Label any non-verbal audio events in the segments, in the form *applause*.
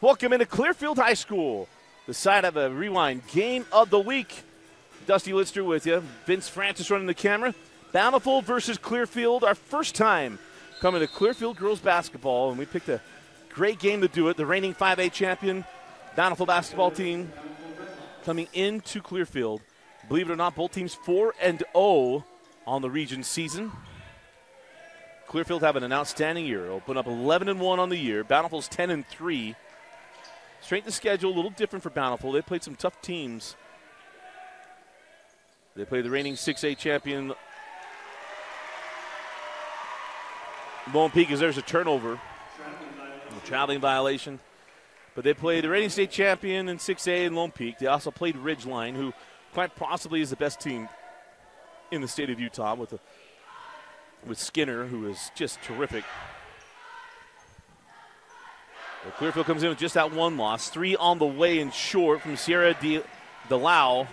Welcome into Clearfield High School, the side of a rewind game of the week. Dusty Litster with you. Vince Francis running the camera. Bountiful versus Clearfield, our first time coming to Clearfield girls basketball, and we picked a great game to do it. The reigning 5A champion, Bountiful basketball team, coming into Clearfield. Believe it or not, both teams 4 and 0 on the region season. Clearfield having an outstanding year. Open up 11 and 1 on the year. Bountiful's 10 and 3. Strength of schedule a little different for Bountiful. They played some tough teams. They played the reigning 6A champion Lone Peak as there's a turnover, a traveling violation. But they played the reigning state champion in 6A in Lone Peak. They also played Ridgeline, who quite possibly is the best team in the state of Utah with a, with Skinner, who is just terrific. Well, Clearfield comes in with just that one loss. Three on the way and short from Sierra De, DeLau.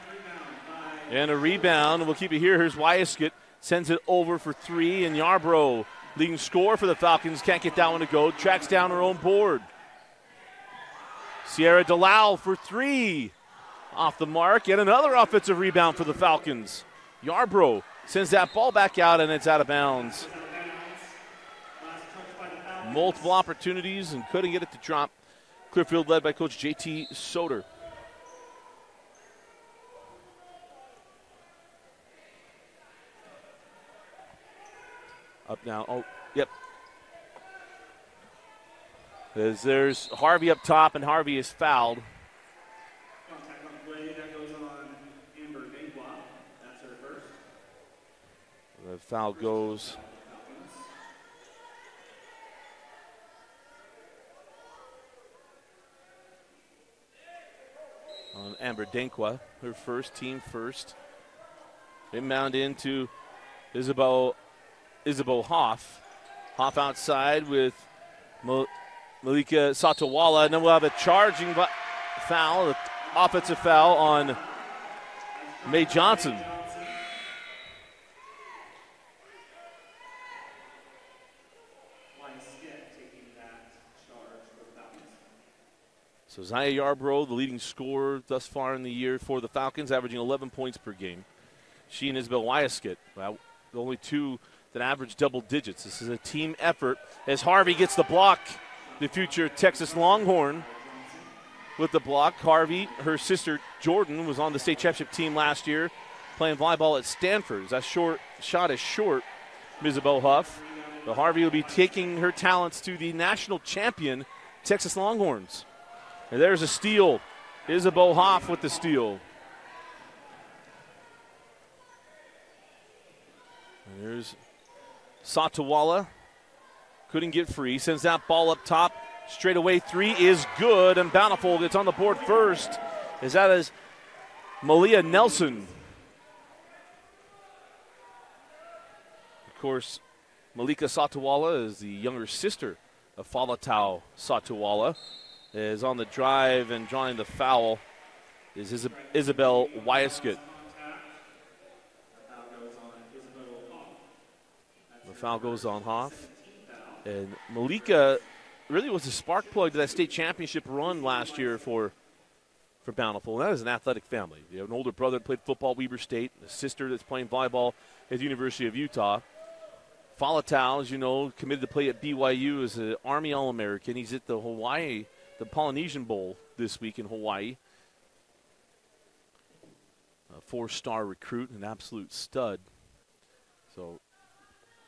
And a rebound. We'll keep it here. Here's Wyaskett. Sends it over for three. And Yarbrough, leading score for the Falcons, can't get that one to go. Tracks down her own board. Sierra De La O for three. Off the mark. Yet another offensive rebound for the Falcons. Yarbrough sends that ball back out, and it's out of bounds. Multiple opportunities and couldn't get it to drop. Clearfield led by Coach JT Soder. Up now. Oh, yep. As there's Harvey up top, and Harvey is fouled. The foul goes. On Amber Dankwa, her first team first. Inbound into Isabel Isabel Hoff. Hoff outside with Malika Satawala. And then we'll have a charging foul, offensive foul on May Johnson. So Zaya Yarbrough, the leading scorer thus far in the year for the Falcons, averaging 11 points per game. She and Isabel Wyaskett, well, the only two that average double digits. This is a team effort as Harvey gets the block. The future Texas Longhorn with the block. Harvey, her sister Jordan, was on the state championship team last year playing volleyball at Stanford. That short shot is short, Isabel Hoff. But Harvey will be taking her talents to the national champion Texas Longhorns. And there's a steal. Isabel Hoff with the steal. And there's Satawala. Couldn't get free. Sends that ball up top. Straight away three is good. And Bountiful gets on the board first. Is that is Malia Nelson. Of course, Malika Satawala is the younger sister of Falatau Satawala is on the drive and drawing the foul is Isabel Wyaskett. The foul goes on Hoff. And Malika really was the spark plug to that state championship run last year for for Bountiful. And that is an athletic family. You have an older brother that played football at Weber State, a sister that's playing volleyball at the University of Utah. Falatau, as you know, committed to play at BYU as an Army All American. He's at the Hawaii the Polynesian Bowl this week in Hawaii. A four star recruit, an absolute stud. So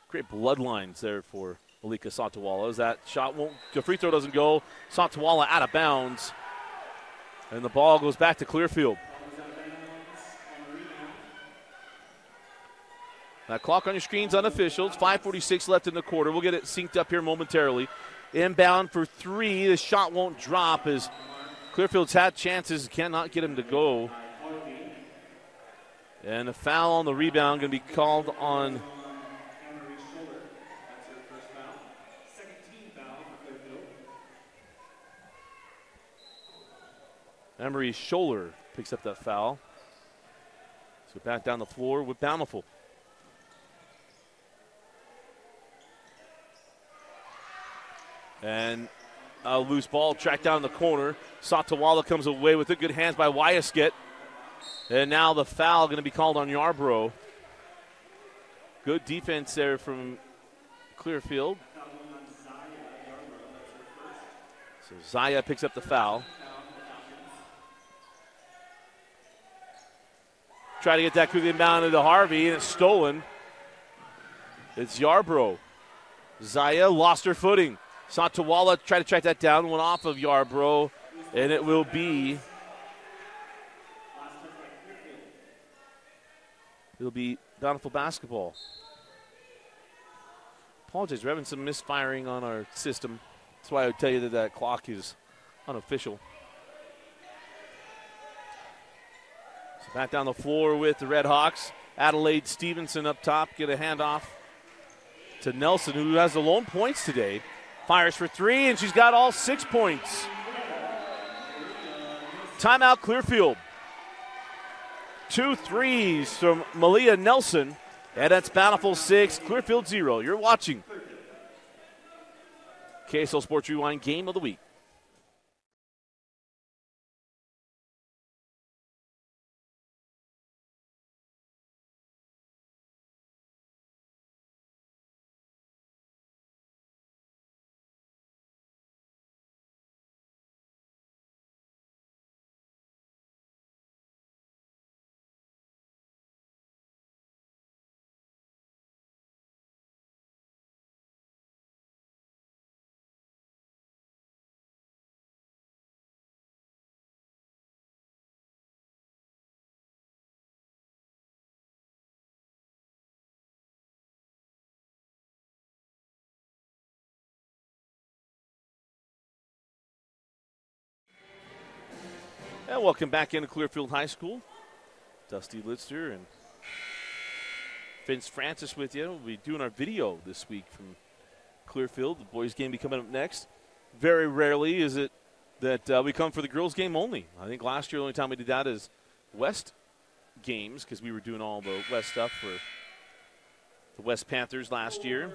great bloodlines there for Malika Satawala. As that shot won't, the free throw doesn't go. Satawala out of bounds. And the ball goes back to Clearfield. That clock on your screen's unofficial. It's 5.46 left in the quarter. We'll get it synced up here momentarily. Inbound for three. The shot won't drop as Clearfield's had chances, cannot get him to go. And a foul on the rebound going to be called on. Emery Scholler picks up that foul. So back down the floor with Bountiful. And a loose ball tracked down the corner. Satawala comes away with it. Good hands by Wyaskett. And now the foul going to be called on Yarbrough. Good defense there from Clearfield. So Zaya picks up the foul. Try to get that quickly inbound into Harvey, and it's stolen. It's Yarbrough. Zaya lost her footing. Satawala tried to track that down, went off of Yarbrough, and it will be. It'll be Bountiful basketball. Apologize, we're having some misfiring on our system. That's why I would tell you that that clock is unofficial. So back down the floor with the Red Hawks. Adelaide Stevenson up top, get a handoff to Nelson, who has the lone points today. Fires for three, and she's got all six points. Timeout Clearfield. Two threes from Malia Nelson, and that's Bountiful six, Clearfield zero. You're watching KSL Sports Rewind Game of the Week. And welcome back into Clearfield High School. Dusty Litster and Vince Francis with you. We'll be doing our video this week from Clearfield. The boys' game be coming up next. Very rarely is it that uh, we come for the girls' game only. I think last year the only time we did that is West games because we were doing all the West stuff for the West Panthers last year.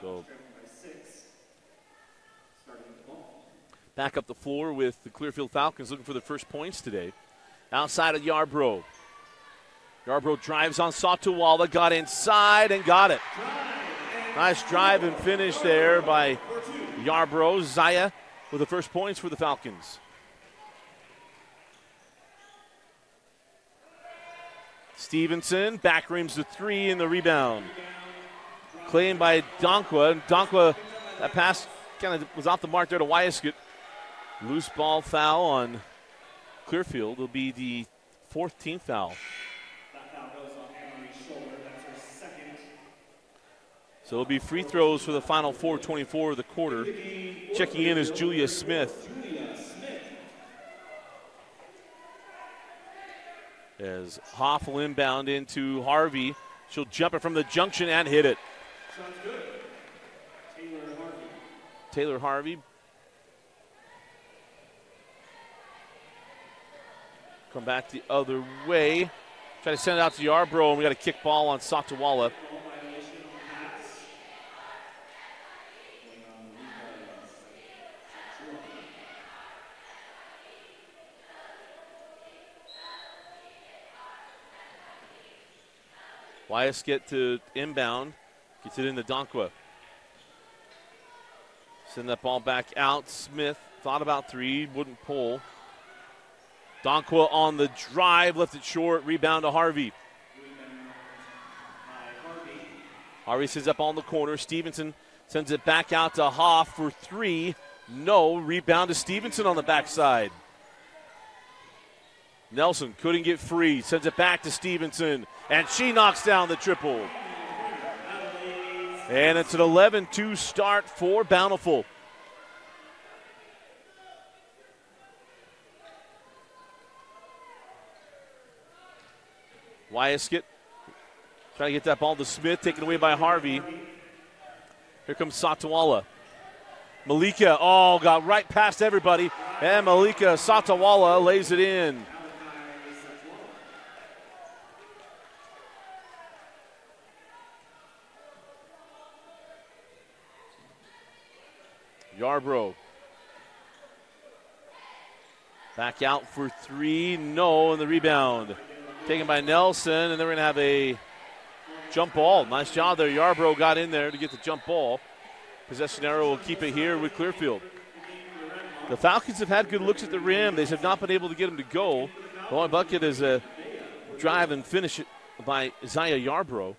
So back up the floor with the Clearfield Falcons looking for the first points today. Outside of Yarbrough. Yarbrough drives on Satawala, got inside and got it. Nice drive and finish there by Yarbrough. Zaya with the first points for the Falcons. Stevenson back rims the three in the rebound. Claimed by Dankwa. Dankwa, that pass kind of was off the mark there to Wyaskett. Loose ball foul on Clearfield will be the fourth team foul. So it'll be free throws for the final 424 of the quarter. Checking in is Julia Smith. As Hoff will inbound into Harvey. She'll jump it from the junction and hit it. Taylor Harvey. Taylor Harvey Come back the other way. Try to send it out to Yarbrough, and we got a kick ball on Satawala. get to inbound. Gets it into Dankwa. Send that ball back out. Smith thought about three, wouldn't pull. Dankwa on the drive, left it short, rebound to Harvey. Harvey sends up on the corner. Stevenson sends it back out to Hoff for three. No. Rebound to Stevenson on the backside. Nelson couldn't get free. Sends it back to Stevenson. And she knocks down the triple. And it's an 11 2 start for Bountiful. Wyaskett trying to get that ball to Smith, taken away by Harvey. Here comes Satawala. Malika, oh, got right past everybody. And Malika Satawala lays it in. Yarbrough. Back out for three. No, and the rebound. Taken by Nelson, and they're going to have a jump ball. Nice job there. Yarbrough got in there to get the jump ball. Possession arrow will keep it here with Clearfield. The Falcons have had good looks at the rim. They have not been able to get them to go. The only bucket is a drive and finish it by Zaya Yarbrough.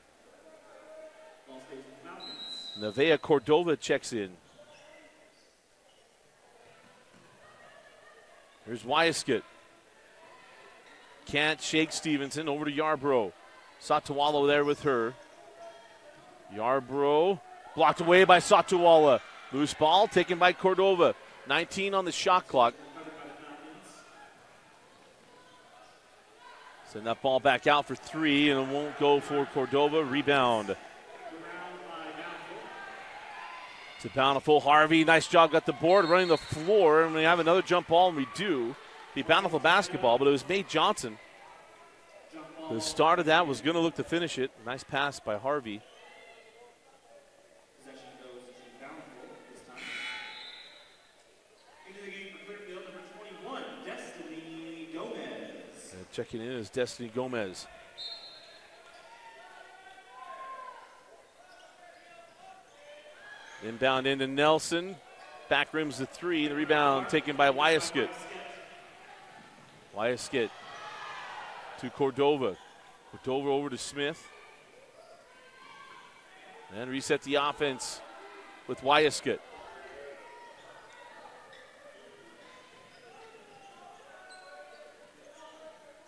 Nevaeh Cordova checks in. Here's Wyaskett. Can't shake Stevenson. Over to Yarbrough. Satawala there with her. Yarbrough blocked away by Satawala. Loose ball taken by Cordova. 19 on the shot clock. Send that ball back out for three, and it won't go for Cordova. Rebound. To Bountiful. Harvey, nice job, got the board, running the floor, and we have another jump ball, and we do. Be Bountiful basketball, but it was May Johnson. The start of that was going to look to finish it. Nice pass by Harvey. Checking in is Destiny Gomez. Inbound into Nelson. Back rims the three. The rebound taken by Wyaskett. Wyaskett to Cordova. Cordova over to Smith. And reset the offense with Wyaskett.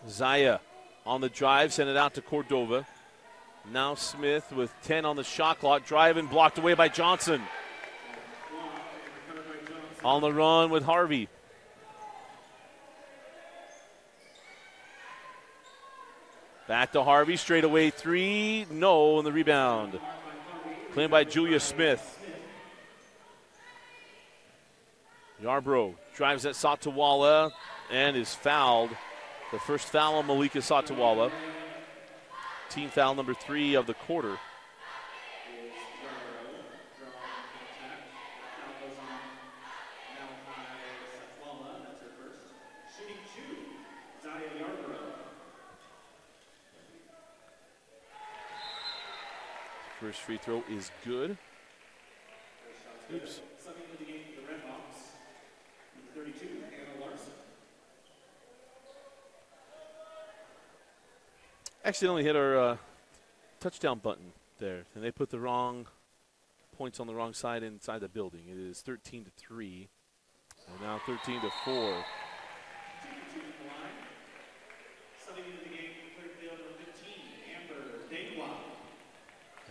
Zaya on the drive, send it out to Cordova. Now Smith with 10 on the shot clock, driving blocked away by Johnson. On the run with Harvey. Back to Harvey, straight away three, no, and the rebound. Claimed by Julia Smith. Yarbrough drives at Satawala and is fouled. The first foul on Malika Satawala. Team foul number three of the quarter. First free throw is good. Oops. accidentally hit our uh, touchdown button there, and they put the wrong points on the wrong side inside the building. It is 13 to 3, and now 13 to 4.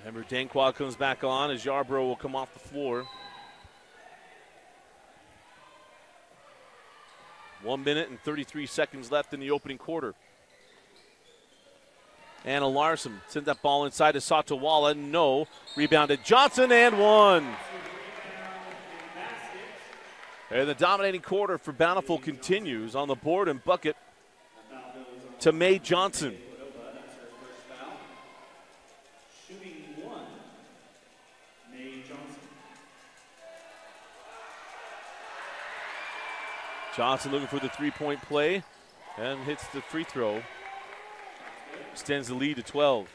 Amber Dankwa comes back on as Yarbrough will come off the floor. One minute and 33 seconds left in the opening quarter. Anna Larson sent that ball inside to Satawala. No. Rebounded Johnson and one. And the dominating quarter for Bountiful continues on the board and bucket to May Johnson. Johnson looking for the three point play and hits the free throw extends the lead to 12.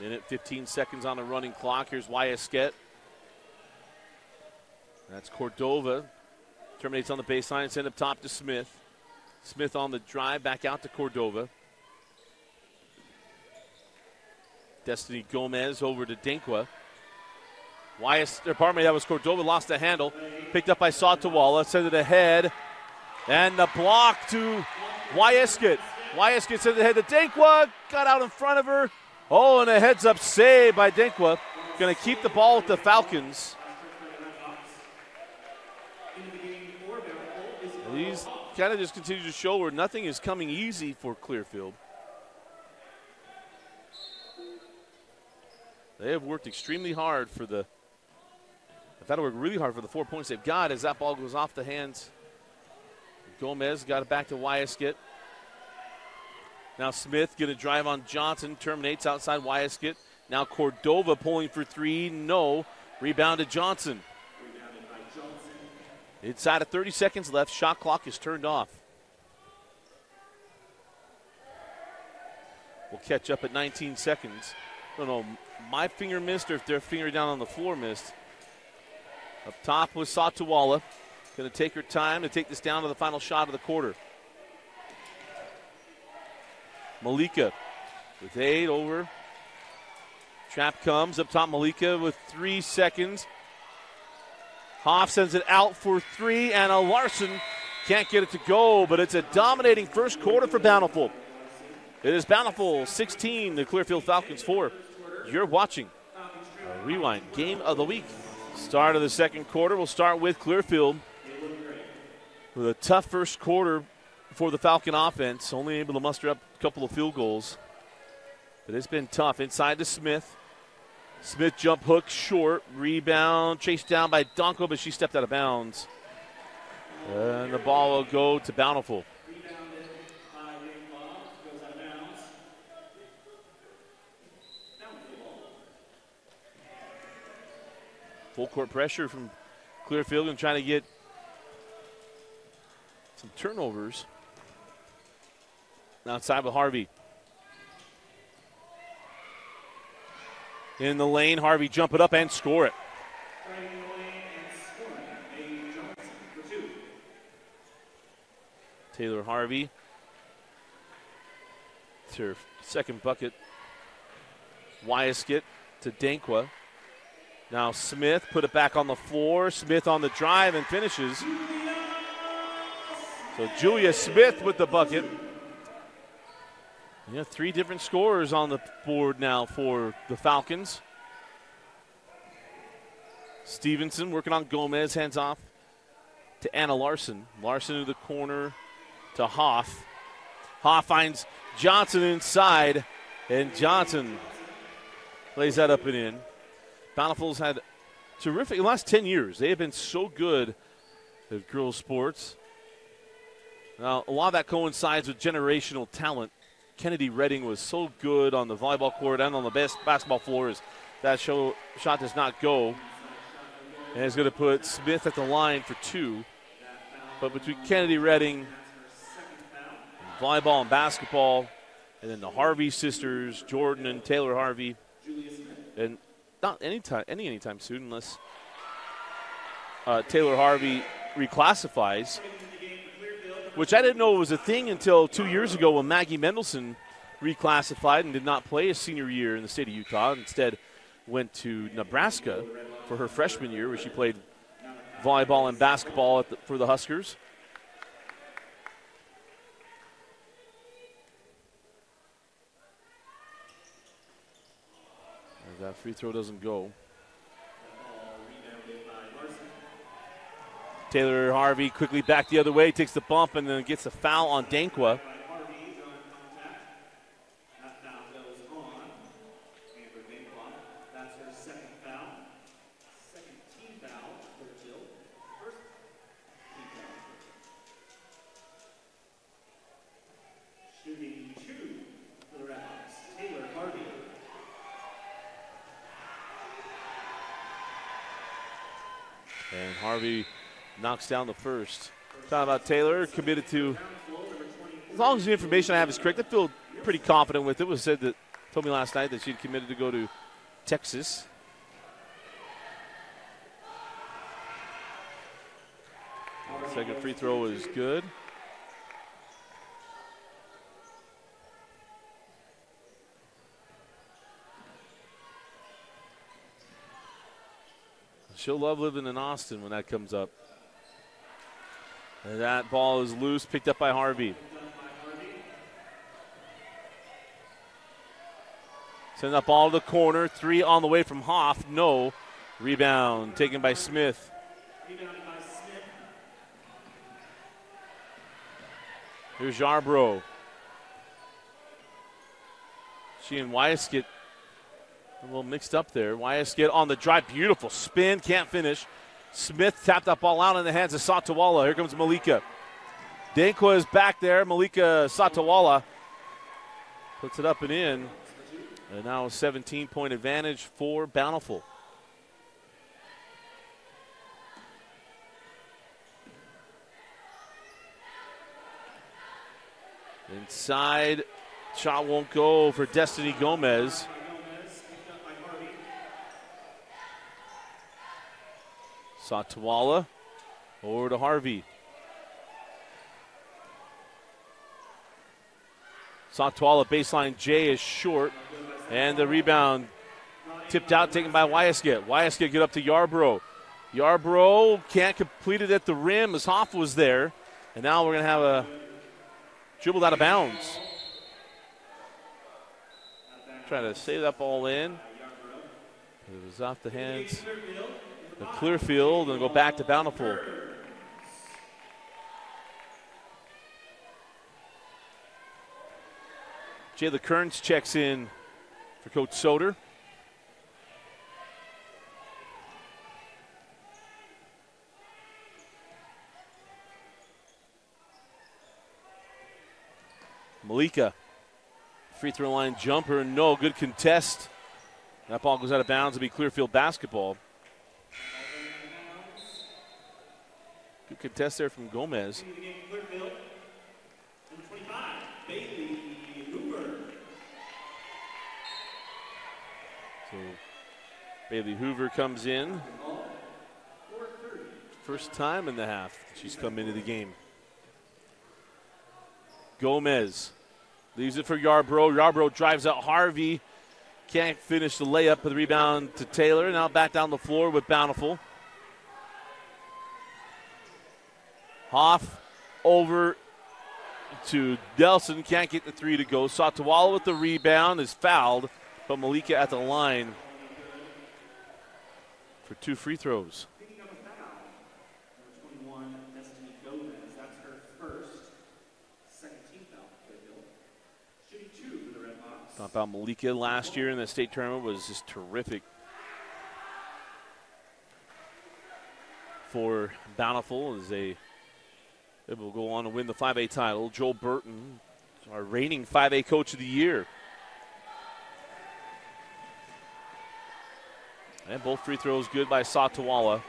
Minute 15 seconds on the running clock. Here's Wyaskett. That's Cordova. Terminates on the baseline, send up top to Smith. Smith on the drive, back out to Cordova. Destiny Gomez over to Dankwa. Wyas, pardon me, that was Cordova lost the handle. Picked up by Satawala, sent it ahead. And the block to Wyaskett. Wyaskett sent it ahead to Dankwa. Got out in front of her. Oh, and a heads up save by Dankwa. Going to keep the ball with the Falcons. These kind of just continue to show where nothing is coming easy for Clearfield. They have worked extremely hard for the They've had to work really hard for the four points they've got as that ball goes off the hands. Gomez got it back to Wyaskett. Now Smith going to drive on Johnson, terminates outside Wyaskett. Now Cordova pulling for three, no. Rebound to Johnson. Inside of 30 seconds left, shot clock is turned off. We'll catch up at 19 seconds. Don't know, my finger missed or if their finger down on the floor missed. Up top was Satawala. Going to take her time to take this down to the final shot of the quarter. Malika with eight over. Trap comes up top. Malika with three seconds. Hoff sends it out for three. and a Larson can't get it to go, but it's a dominating first quarter for Bountiful. It is Bountiful 16, the Clearfield Falcons 4. You're watching rewind game of the week. Start of the second quarter. We'll start with Clearfield with a tough first quarter for the Falcon offense, only able to muster up a couple of field goals. But it's been tough. Inside to Smith. Smith jump hook short. Rebound chased down by Dankwa, but she stepped out of bounds. And the ball will go to Bountiful. Full court pressure from Clearfield and trying to get some turnovers. Outside with Harvey. In the lane, Harvey jump it up and score it. Taylor Harvey. It's her second bucket. Wyaskett to Dankwa. Now Smith put it back on the floor. Smith on the drive and finishes. So Julia Smith with the bucket. Yeah, three different scorers on the board now for the Falcons. Stevenson working on Gomez, hands off to Anna Larson. Larson to the corner to Hoff. Hoff finds Johnson inside, and Johnson lays that up and in. Bountiful's had terrific, the last 10 years, they have been so good at girls' sports. Now, a lot of that coincides with generational talent. Kennedy Redding was so good on the volleyball court and on the best basketball floors. That show, shot does not go. And it's going to put Smith at the line for two. But between Kennedy Redding, volleyball and basketball, and then the Harvey sisters, Jordan and Taylor Harvey, and not anytime, any anytime soon, unless uh, Taylor Harvey reclassifies which I didn't know was a thing until two years ago when Maggie Mendelson reclassified and did not play a senior year in the state of Utah. Instead, went to Nebraska for her freshman year, where she played volleyball and basketball the, for the Huskers. That free throw doesn't go. Taylor Harvey quickly back the other way, takes the bump, and then gets a foul on Dankwa. And Harvey knocks down the first. Talking about Taylor, committed to, as long as the information I have is correct, I feel pretty confident with it. it was said that, told me last night that she'd committed to go to Texas. Second free throw is good. She'll love living in Austin when that comes up. And that ball is loose, picked up by Harvey. Send that ball to the corner. Three on the way from Hoff. No. Rebound taken by Smith. Here's Yarbrough. She and Wyaskett a little mixed up there. Wyaskett on the drive. Beautiful spin. Can't finish. Smith tapped that ball out in the hands of Satawala. Here comes Malika. Dankwa is back there. Malika Satawala Puts it up and in. And now a 17 point advantage for Bountiful. Inside, shot won't go for Destiny Gomez. Satawala over to Harvey. Satawala baseline J is short, and the rebound tipped out, taken by Wyaskett. Wyaskett get up to Yarbrough. Yarbrough can't complete it at the rim as Hoff was there, and now we're going to have a dribbled out of bounds. Trying to save that ball in. It was off the hands of Clearfield and go back to Bountiful. Jayla Kearns checks in for Coach Soder. Malika, free throw line jumper, no good contest. That ball goes out of bounds to be Clearfield basketball. Good contest there from Gomez. So Bailey Hoover comes in. First time in the half she's come into the game. Gomez leaves it for Yarbrough. Yarbrough drives out Harvey. Can't finish the layup, but the rebound to Taylor. Now back down the floor with Bountiful. Hoff over to Nelson. Can't get the three to go. Satawala with the rebound is fouled, but Malika at the line for two free throws. About Malika last year in the state tournament was just terrific for Bountiful as they will go on to win the 5A title. Joel Burton, our reigning 5A coach of the year. And both free throws good by Satawala.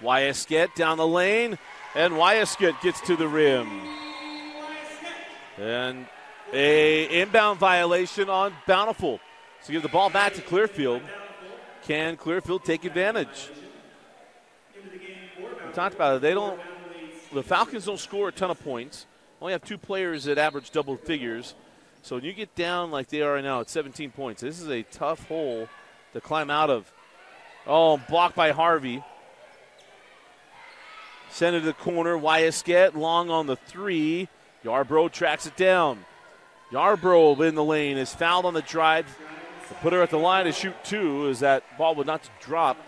Wyaskett down the lane, and Wyaskett gets to the rim. And a inbound violation on Bountiful. So give the ball back to Clearfield. Can Clearfield take advantage? We talked about it. They don't. The Falcons don't score a ton of points. Only have two players that average double figures. So when you get down like they are now at 17 points, this is a tough hole to climb out of. Oh, blocked by Harvey. Send it to the corner. Wyaskett long on the three. Yarbrough tracks it down. Yarbrough in the lane is fouled on the drive. To put her at the line to shoot two as that ball would not drop.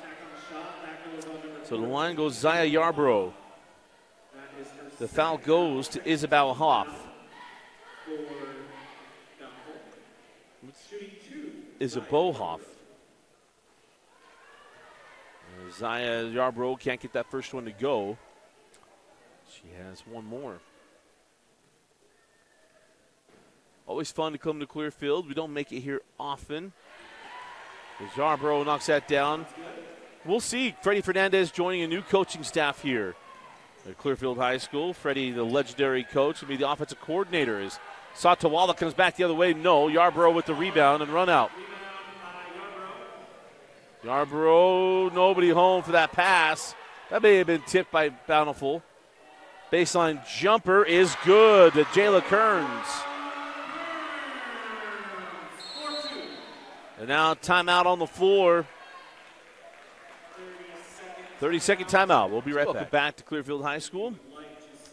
So the line goes Zaya Yarbrough. The foul goes to Isabel Hoff. Isabel Hoff. Zaya Yarbrough can't get that first one to go. She has one more. Always fun to come to Clearfield. We don't make it here often. Yarbrough knocks that down. We'll see Freddie Fernandez joining a new coaching staff here at Clearfield High School. Freddie, the legendary coach, will be the offensive coordinator. As Satawala comes back the other way, no. Yarbrough with the rebound and run out. Yarbrough, nobody home for that pass. That may have been tipped by Bountiful. Baseline jumper is good Jayla Kearns. And now timeout on the floor. 30 second timeout. We'll be right Welcome back. back to Clearfield High School.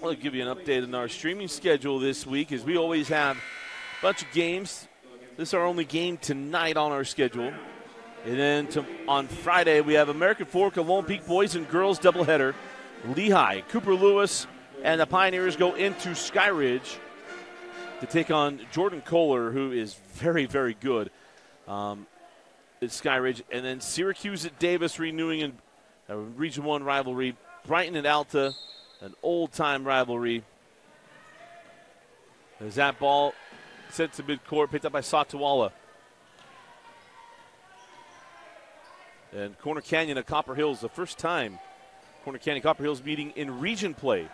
I'll give you an update on our streaming schedule this week as we always have a bunch of games. This is our only game tonight on our schedule. And then to, on Friday, we have American Fork Lone Peak boys and girls doubleheader. Lehi, Cooper Lewis, and the Pioneers go into Skyridge to take on Jordan Kohler, who is very, very good. Um, at Skyridge, and then Syracuse at Davis renewing in a Region 1 rivalry. Brighton at Alta, an old time rivalry. As that ball sent to midcourt, picked up by Satawala. And Corner Canyon at Copper Hills, the first time Corner Canyon Copper Hills meeting in region play.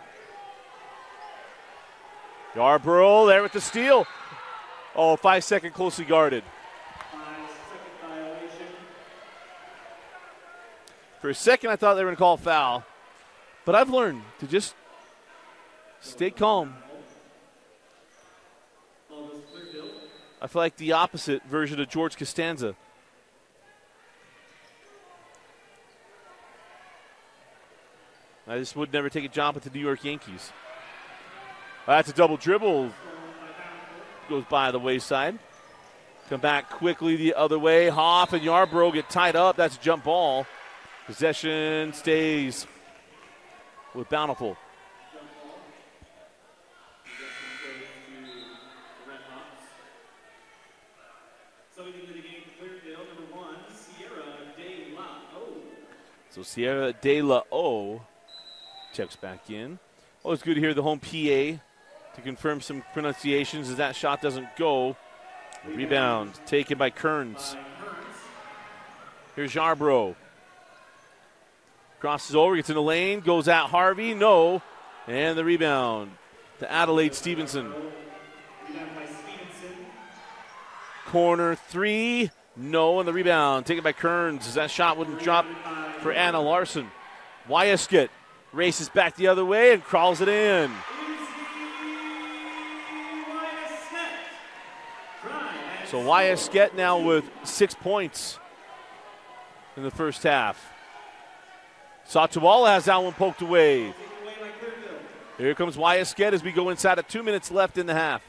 Yarbrough there with the steal. Oh, five second closely guarded. For a second, I thought they were going to call foul, but I've learned to just stay calm. I feel like the opposite version of George Costanza. I just would never take a job at the New York Yankees. That's a double dribble. Goes by the wayside. Come back quickly the other way. Hoff and Yarbrough get tied up. That's a jump ball. Possession stays with Bountiful. So Sierra De La O checks back in. Always good to hear the home PA to confirm some pronunciations as that shot doesn't go. Rebound taken by Kearns. Here's Yarbrough. Crosses over, gets in the lane, goes at Harvey, no. And the rebound to Adelaide Stevenson. Corner three, no. And the rebound taken by Kearns as that shot wouldn't drop for Anna Larson. Wyaskett races back the other way and crawls it in. So Wyaskett now with six points in the first half. Satawala has that one poked away. Here comes Wyaskett as we go inside of two minutes left in the half.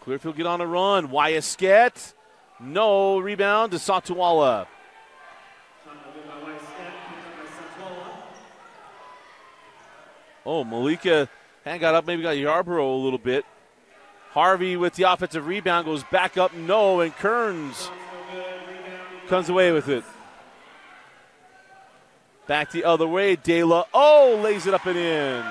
Clearfield get on a run. Wyaskett, no rebound to Satawala. Oh, Malika hand got up, maybe got Yarbrough a little bit. Harvey with the offensive rebound goes back up, no, and Kearns comes away with it. Back the other way, De La Oh lays it up and in.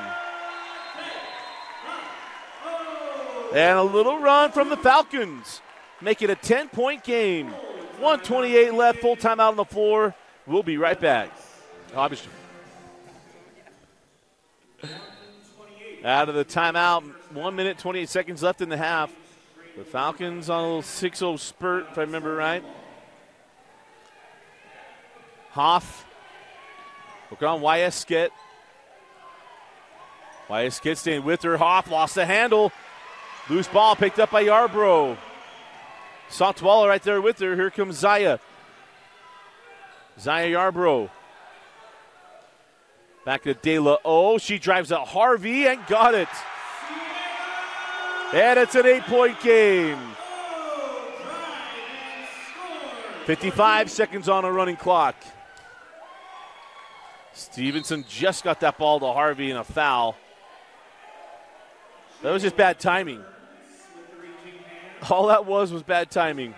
And a little run from the Falcons. Make it a 10 point game. 128 left, full time out on the floor. We'll be right back. Obviously. Out of the timeout, one minute, 28 seconds left in the half. The Falcons on a little 6 0 spurt, if I remember right. Hoff. Look on Wyaskett. Wyaskett staying with her. Hoff lost the handle. Loose ball picked up by Yarbrough. Satawala right there with her. Here comes Zaya. Zaya Yarbrough. Back to De La O. She drives at Harvey and got it. And it's an eight point game. 55 seconds on a running clock. Stevenson just got that ball to Harvey in a foul. That was just bad timing. All that was was bad timing.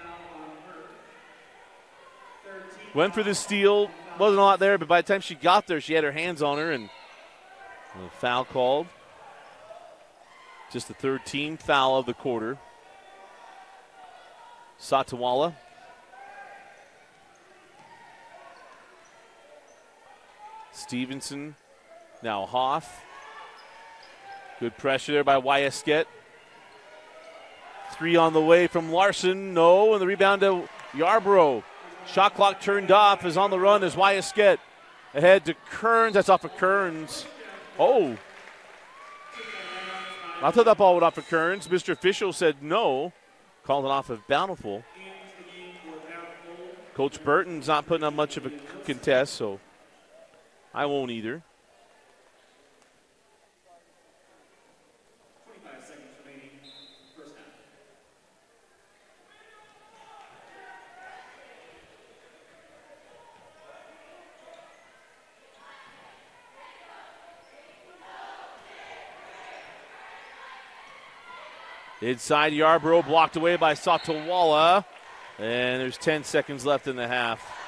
Went for the steal, wasn't a lot there, but by the time she got there, she had her hands on her and a foul called. Just the 13th foul of the quarter. Satawala. Stevenson. Now Hoff. Good pressure there by Wyaskett. Three on the way from Larson. No. And the rebound to Yarbrough. Shot clock turned off. Is on the run as Wyaskett. Ahead to Kearns. That's off of Kearns. Oh. I thought that ball went off of Kearns. Mr. Official said no. Called it off of Bountiful. Coach Burton's not putting up much of a contest, so I won't either. Inside Yarbrough, blocked away by Satawala. And there's 10 seconds left in the half.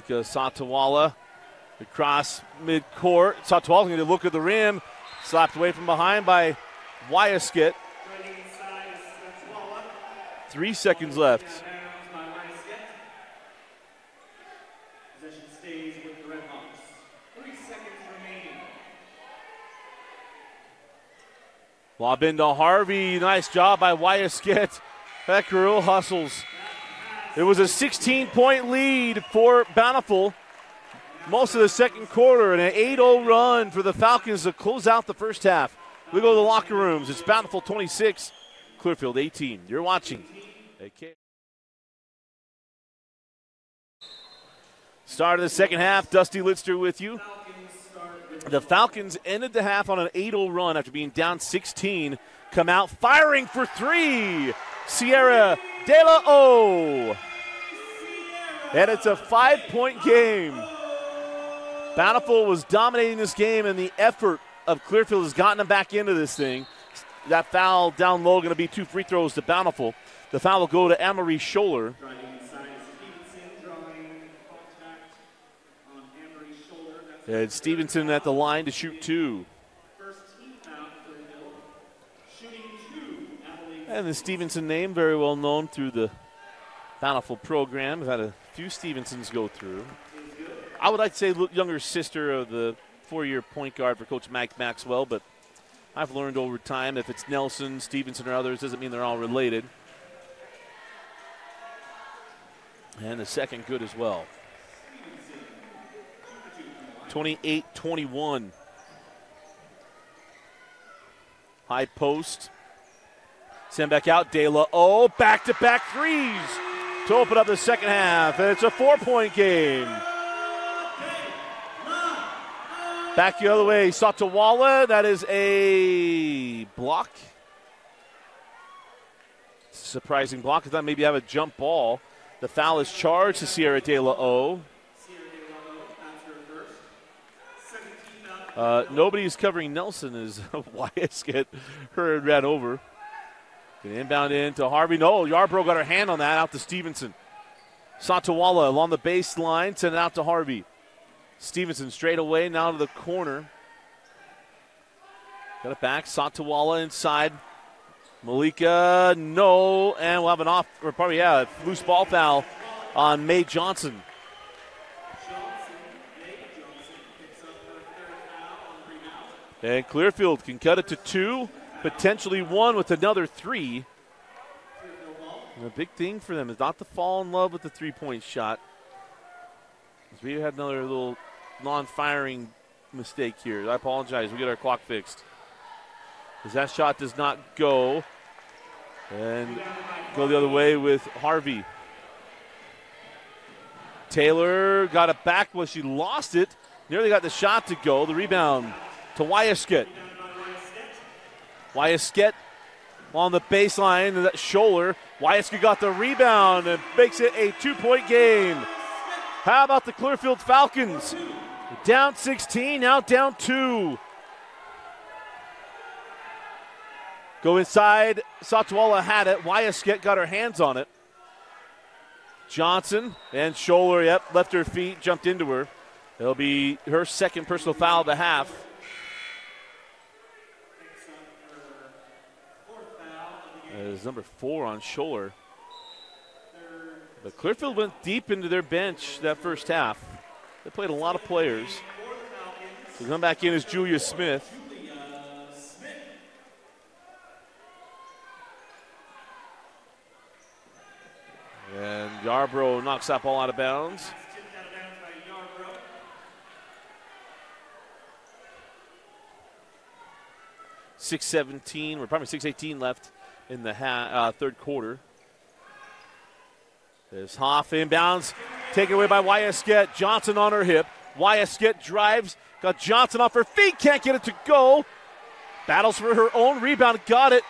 Malika Satawala across midcourt. Satawala going to look at the rim. Slapped away from behind by Wyaskett. Three seconds left. Lob into Harvey. Nice job by Wyaskett. That hustles. It was a 16 point lead for Bountiful most of the second quarter and an 8 0 run for the Falcons to close out the first half. We go to the locker rooms. It's Bountiful 26, Clearfield 18. You're watching. Start of the second half. Dusty Litster with you. The Falcons ended the half on an 8 0 run after being down 16. Come out firing for three. Sierra De La O. And it's a five point game. Bountiful was dominating this game, and the effort of Clearfield has gotten them back into this thing. That foul down low going to be two free throws to Bountiful. The foul will go to Amory Scholler. And Stevenson at the line to shoot two. And the Stevenson name, very well known through the Bountiful program. We've had a few Stevensons go through. I would like to say younger sister of the four-year point guard for Coach Mike Maxwell, but I've learned over time if it's Nelson, Stevenson, or others, doesn't mean they're all related. And the second good as well. 28 21. High post. Send back out. De La O. Back to back threes to open up the second half. And it's a four point game. Back the other way, Satawala. That is a block. Surprising block. I thought maybe have a jump ball. The foul is charged to Sierra De La O. Uh, nobody's covering Nelson as Wyas get her ran over. Get inbound into Harvey. No, Yarbrough got her hand on that out to Stevenson. Satawala along the baseline, send it out to Harvey. Stevenson straight away now to the corner. Got it back. Satawala inside. Malika, no. And we'll have an off, or probably, yeah, loose ball foul on May Johnson. And Clearfield can cut it to two, potentially one with another three. And the big thing for them is not to fall in love with the three point shot. We had another little non-firing mistake here. I apologize. We get our clock fixed. As that shot does not go. And go the other way with Harvey. Taylor got it back, but she lost it. Nearly got the shot to go. The rebound to Wyaskett. Wyaskett on the baseline, that shoulder. Wyaskett got the rebound and makes it a two-point game. How about the Clearfield Falcons? Down 16, now down two. Go inside. Satawala had it. Wyaskett got her hands on it. Johnson and Scholler, yep, left her feet, jumped into her. It'll be her second personal foul of the half. Is number four on Scholler. But Clearfield went deep into their bench that first half. They played a lot of players. So come back in is Julia Smith. And Yarbrough knocks that ball out of bounds. Six seventeen, we're probably six eighteen left in the ha- uh, third quarter. There's Hoff inbounds, taken away by Wyaskett. Johnson on her hip. Wyaskett drives, got Johnson off her feet, can't get it to go. Battles for her own rebound, got it.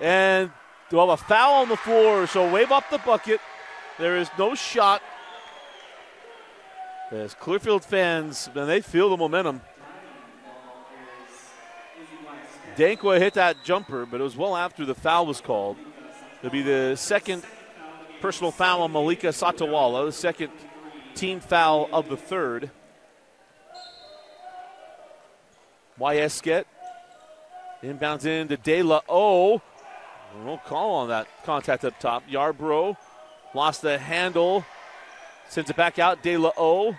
And we'll have a foul on the floor, so wave up the bucket. There is no shot. As Clearfield fans, man, they feel the momentum. Dankwa hit that jumper, but it was well after the foul was called. It'll be the second personal foul on Malika Satawala, the second team foul of the third. Wyasket inbounds in to De La O. No call on that contact up top. Yarbrough lost the handle, sends it back out. De La O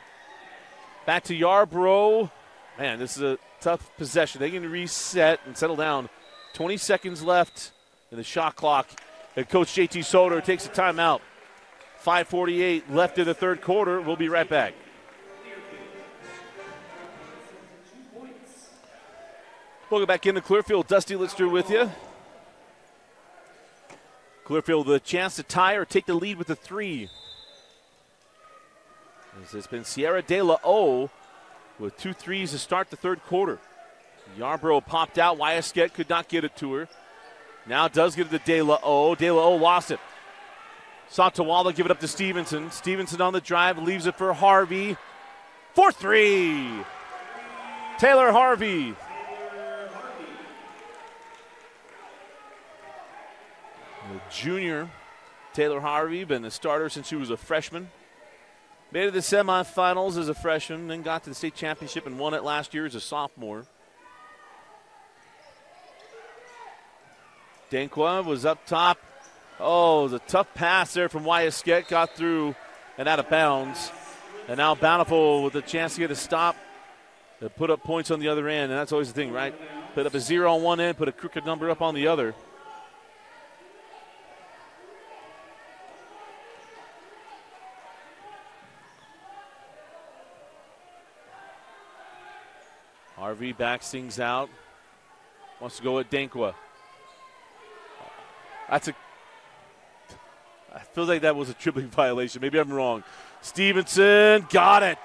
back to Yarbrough. Man, this is a tough possession. They can reset and settle down. 20 seconds left in the shot clock. And Coach JT Soder takes a timeout. 5.48 left in the third quarter. We'll be right back. Welcome back into Clearfield. Dusty Litster with you. Clearfield with a chance to tie or take the lead with a three. This has been Sierra De La O with two threes to start the third quarter. Yarbrough popped out. Wyasket could not get it to her. Now does get it to De La O. De La O lost it. Satawala give it up to Stevenson. Stevenson on the drive, leaves it for Harvey. For three. Taylor Harvey The junior, Taylor Harvey, been a starter since he was a freshman. Made it to the semifinals as a freshman, then got to the state championship and won it last year as a sophomore. Dankwa was up top. Oh, the tough pass there from Wyasket got through and out of bounds. And now Bountiful with a chance to get a stop to put up points on the other end. And that's always the thing, right? Put up a zero on one end, put a crooked number up on the other. Harvey backs things out. Wants to go at Dankwa. That's a. I feel like that was a dribbling *laughs* violation. Maybe I'm wrong. Stevenson got it.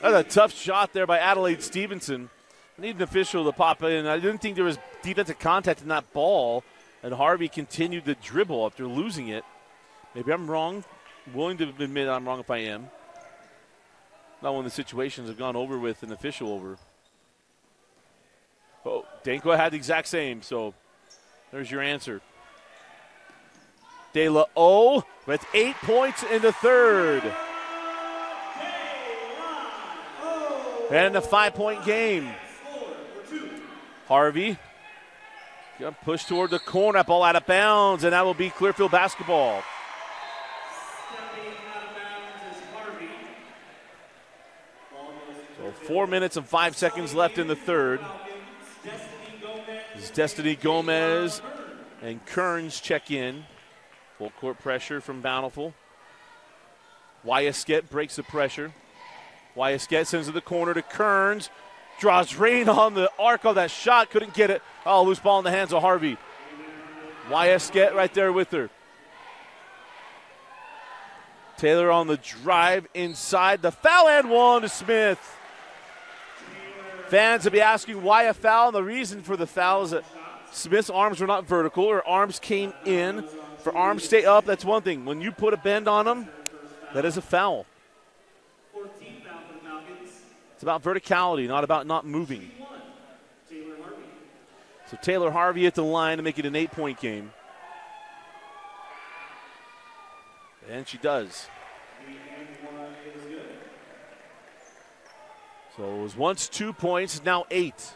That's a tough shot there by Adelaide Stevenson. I need an official to pop in. I didn't think there was defensive contact in that ball, and Harvey continued to dribble after losing it. Maybe I'm wrong. willing to admit I'm wrong if I am. Not one the situations have gone over with an official over. Oh, Dankwa had the exact same, so there's your answer. De La O with eight points in the third. And a five point game. Harvey pushed toward the corner, ball out of bounds, and that will be Clearfield basketball. Four minutes and five seconds left in the third. As Destiny Gomez and Kearns check in. Full court pressure from Bountiful. Wyasket breaks the pressure. Wyasket sends it to the corner to Kearns. Draws rain on the arc of that shot. Couldn't get it. Oh, loose ball in the hands of Harvey. Wyasket right there with her. Taylor on the drive inside. The foul and one to Smith. Fans will be asking why a foul, and the reason for the foul is that Smith's arms were not vertical. Her arms came in. For arms stay up, that's one thing. When you put a bend on them, that is a foul. It's about verticality, not about not moving. So Taylor Harvey at the line to make it an eight point game. And she does. So it was once two points, now eight.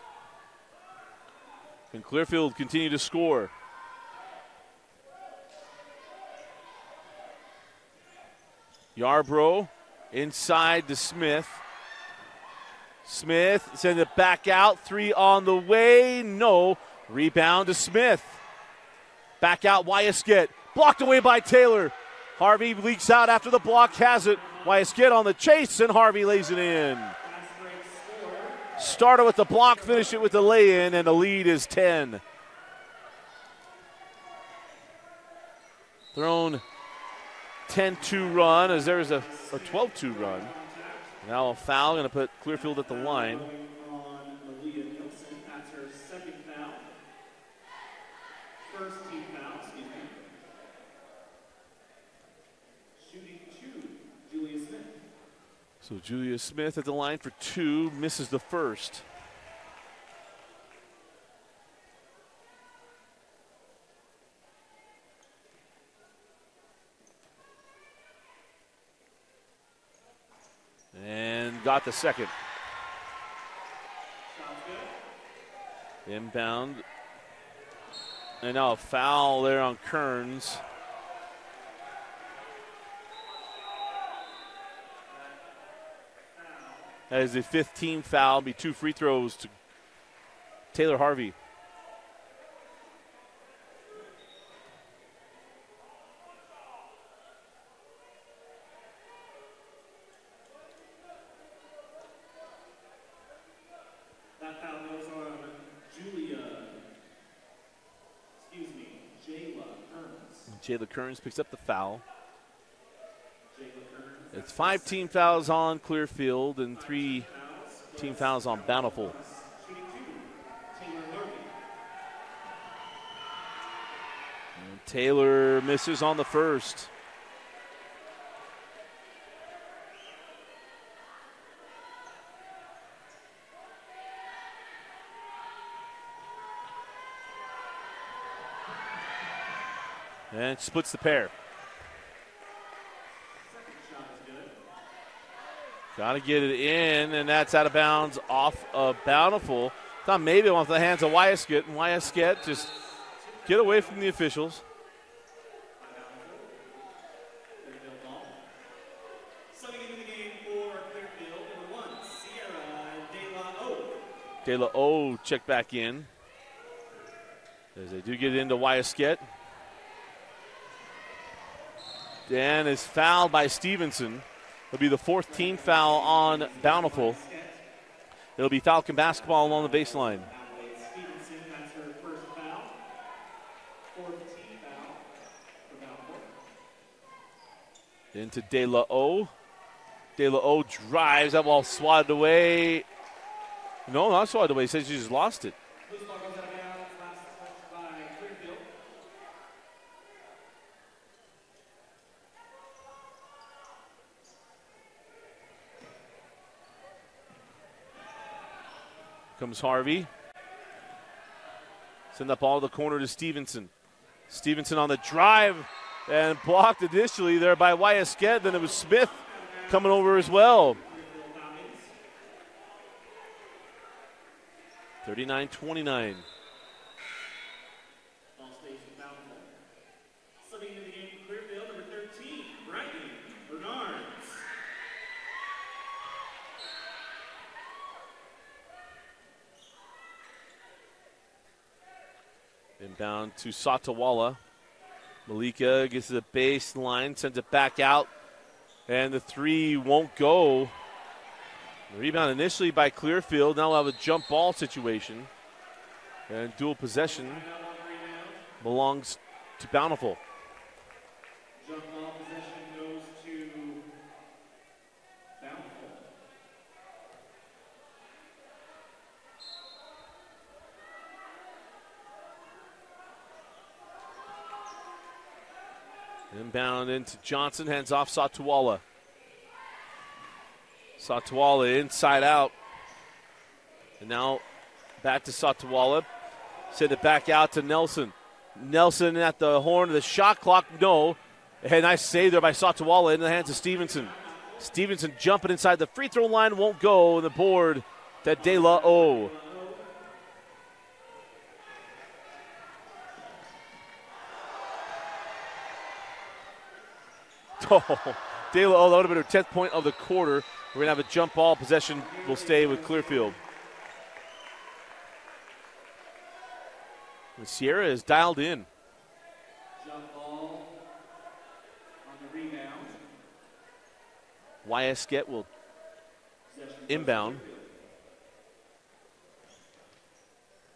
Can Clearfield continue to score? Yarbrough inside to Smith. Smith sends it back out. Three on the way. No. Rebound to Smith. Back out Wyasket. Blocked away by Taylor. Harvey leaks out after the block has it. Wyasket on the chase, and Harvey lays it in. Started with the block, finish it with the lay in, and the lead is 10. Thrown 10 2 run as there's a, 12 2 run. Now a foul, going to put Clearfield at the line. Julia Smith at the line for two, misses the first. And got the second. Inbound. And now a foul there on Kearns. That is the 15th foul. Be two free throws to Taylor Harvey. That foul goes on Julia. Jayla Kearns. Jayla Kearns picks up the foul. It's five team fouls on Clearfield and three team fouls on Bountiful. And Taylor misses on the first. And splits the pair. Second shot is good. Got to get it in, and that's out of bounds off of Bountiful. Thought maybe off the hands of Wyasket, and Wyasket just get away from the officials. De La O. Check back in. As they do get it into Wyasket. Dan is fouled by Stevenson. It'll be the fourth team foul on Bountiful. It'll be Falcon basketball along the baseline. Into De La O. De La O drives that ball swatted away. No, not swatted away. He says she just lost it. Loose ball goes out of bounds. Last touch by Clearfield. Comes Harvey. Send ball to the corner to Stevenson. Stevenson on the drive and blocked initially there by Wyasket. Then it was Smith coming over as well. Clearfield 39 29. Ball stays with Bountiful. Subbing into the game for Clearfield, number 13, Brighton Bernards. Inbound to Satawala. Malika gets to the baseline, sends it back out, and the three won't go. Rebound initially by Clearfield. Now we'll have a jump ball situation. And dual possession belongs to Bountiful. Jump ball possession goes to Bountiful. Inbound into Johnson, hands off Satawala. Satawala inside out. And now back to Satawala. Send it back out to Nelson. Nelson at the horn of the shot clock. No. A nice save there by Satawala in the hands of Stevenson. Stevenson jumping inside the free throw line won't go. The board that De La O. *laughs* Oh, De La O, that would have been her 10th point of the quarter. We're going to have a jump ball. Possession will stay with Clearfield. And Sierra is dialed in. Jump ball on the rebound. Wyasket will inbound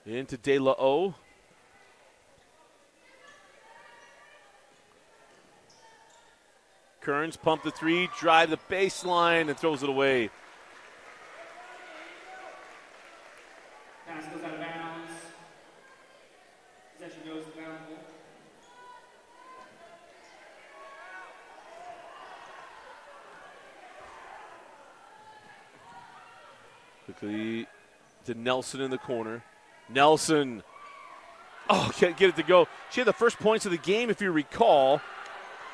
into De La O. Kearns pump the three, drive the baseline, and throws it away. Pass goes out of bounds. Possession goes to Bountiful. Quickly to Nelson in the corner. Nelson. Oh, can't get it to go. She had the first points of the game, if you recall.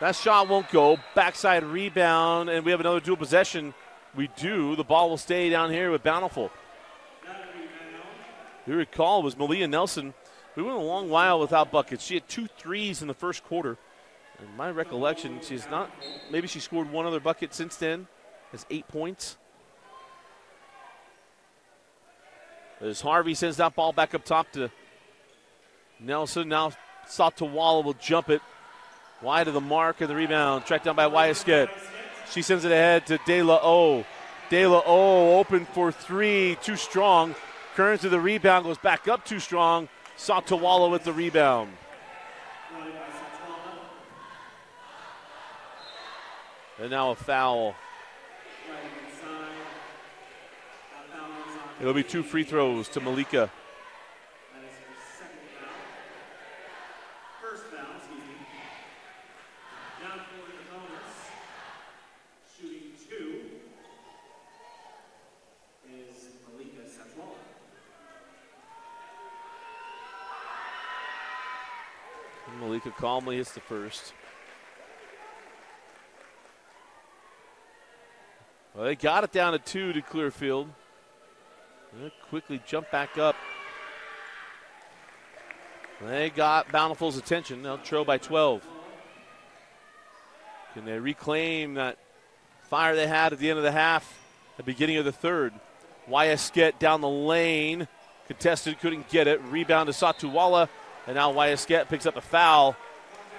That shot won't go. Backside rebound, and we have another dual possession. We do. The ball will stay down here with Bountiful. You recall, it was Malia Nelson. We went a long while without buckets. She had two threes in the first quarter. In my recollection, she's not. Maybe she scored one other bucket since then. Has eight points. As Harvey sends that ball back up top to Nelson. Now Satawala will jump it wide of the mark and the rebound. Tracked down by Wyasket. She sends it ahead to De La O. De La O open for three. Too strong. Kearns to the rebound. Goes back up too strong. Satawala with the rebound. And now a foul. It'll be two free throws to Malika. That is her second foul. First foul, excuse me. Down for the Comets. Shooting two is Malika Satawala. Calmly hits the first. Well, they got it down to two to Clearfield. They quickly jump back up. They got Bountiful's attention. They'll trail by 12. Can they reclaim that fire they had at the end of the half, the beginning of the third? Wyasket down the lane. Contested, couldn't get it. Rebound to Satawala. And now Wyasket picks up a foul.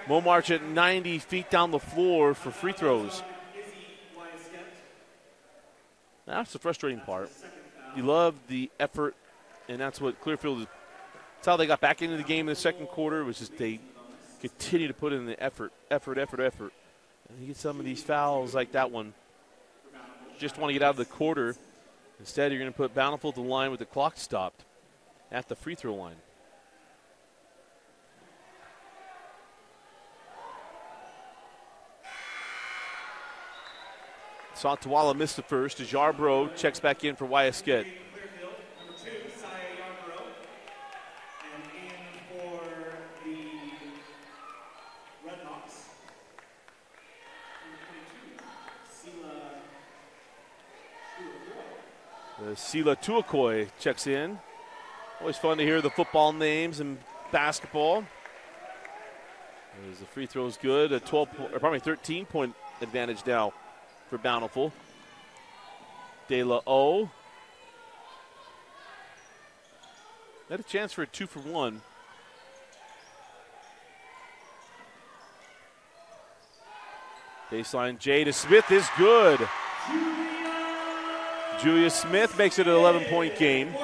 Momarch at 90 feet down the floor for free throws. That's the frustrating part. You love the effort, and that's what Clearfield is. That's how they got back into the game in the second quarter. Was just they continue to put in the effort, effort, effort, effort. And you get some of these fouls like that one. Just want to get out of the quarter. Instead, you're going to put Bountiful to the line with the clock stopped at the free throw line. Satawala missed the first as Yarbrough checks back in for Wyasket. Clearfield. Number two, Zaya Yarbrough. And in for the Redhawks. Number 22, Sela Tuakoi checks in. Always fun to hear the football names and basketball. As the free throw is good, a 12, po- or probably 13 point advantage now for Bountiful. De La O. Had a chance for a two for one. Baseline J to Smith is good. Julia Smith makes it an 11 point game.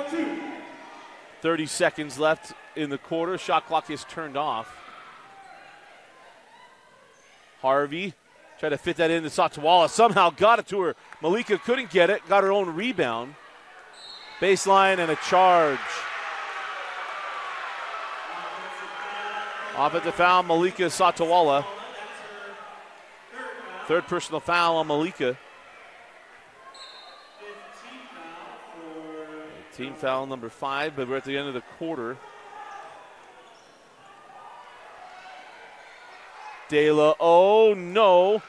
30 seconds left in the quarter. Shot clock is turned off. Harvey tried to fit that into Satawala. Somehow got it to her. Malika couldn't get it. Got her own rebound. Baseline and a charge. Off at the foul, Malika Satawala. Third personal foul on Malika. 15 foul for Team foul number five, but we're at the end of the quarter. De La, oh no.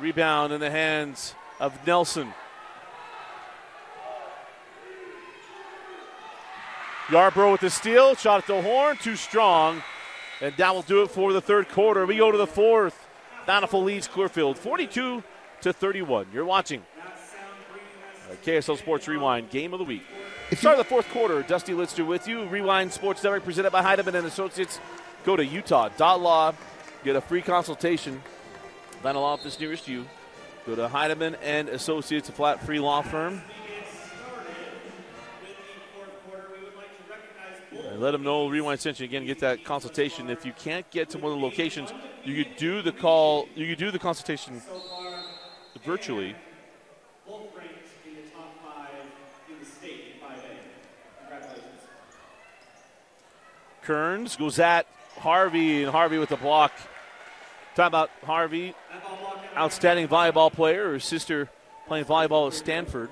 Rebound in the hands of Nelson. Yarbrough with the steal, shot at the horn, too strong. And that will do it for the third quarter. We go to the fourth. Bountiful leads Clearfield 42 to 31. You're watching KSL Sports Rewind Game of the Week. Start of the fourth quarter. Dusty Litster with you. Rewind Sports Network presented by Heideman and Associates. Go to Utah.law. Get a free consultation. Law office nearest you. Go to Heideman and Associates, a flat free law firm. And let them know Rewind you again. Get that consultation. If you can't get to one of the locations, you could do the call. You could do the consultation virtually. Both ranked in the top five in the state in 5A. Congratulations. Kearns goes at Harvey, and Harvey with the block. Talk about Harvey, outstanding volleyball player. Her sister playing volleyball at Stanford.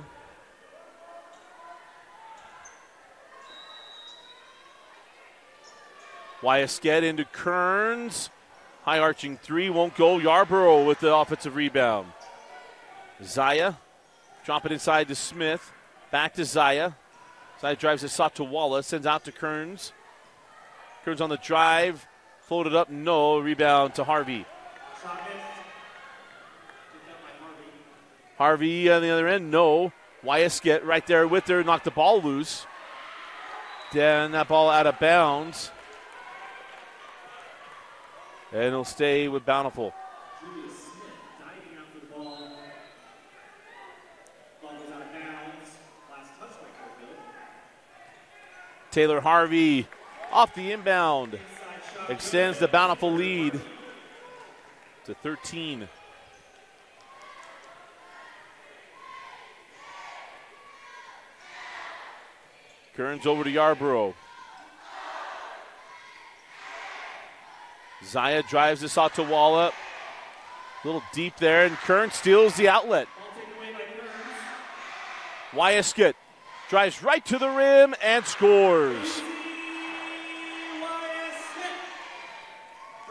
Wyasket into Kearns. High arching three won't go. Yarbrough with the offensive rebound. Zaya drop it inside to Smith. Back to Zaya. Zaya drives it shot to Wallace. Sends out to Kearns. Kearns on the drive. Floated up. No. Rebound to Harvey. Harvey on the other end, no. Wyasket right there with her, knocked the ball loose. Then that ball out of bounds. And it'll stay with Bountiful. Taylor Harvey off the inbound. Extends the Bountiful lead to 13. Kearns over to Yarbrough. Zaya drives this out to Walla. A little deep there, and Kearns steals the outlet. Wyasket drives right to the rim and scores.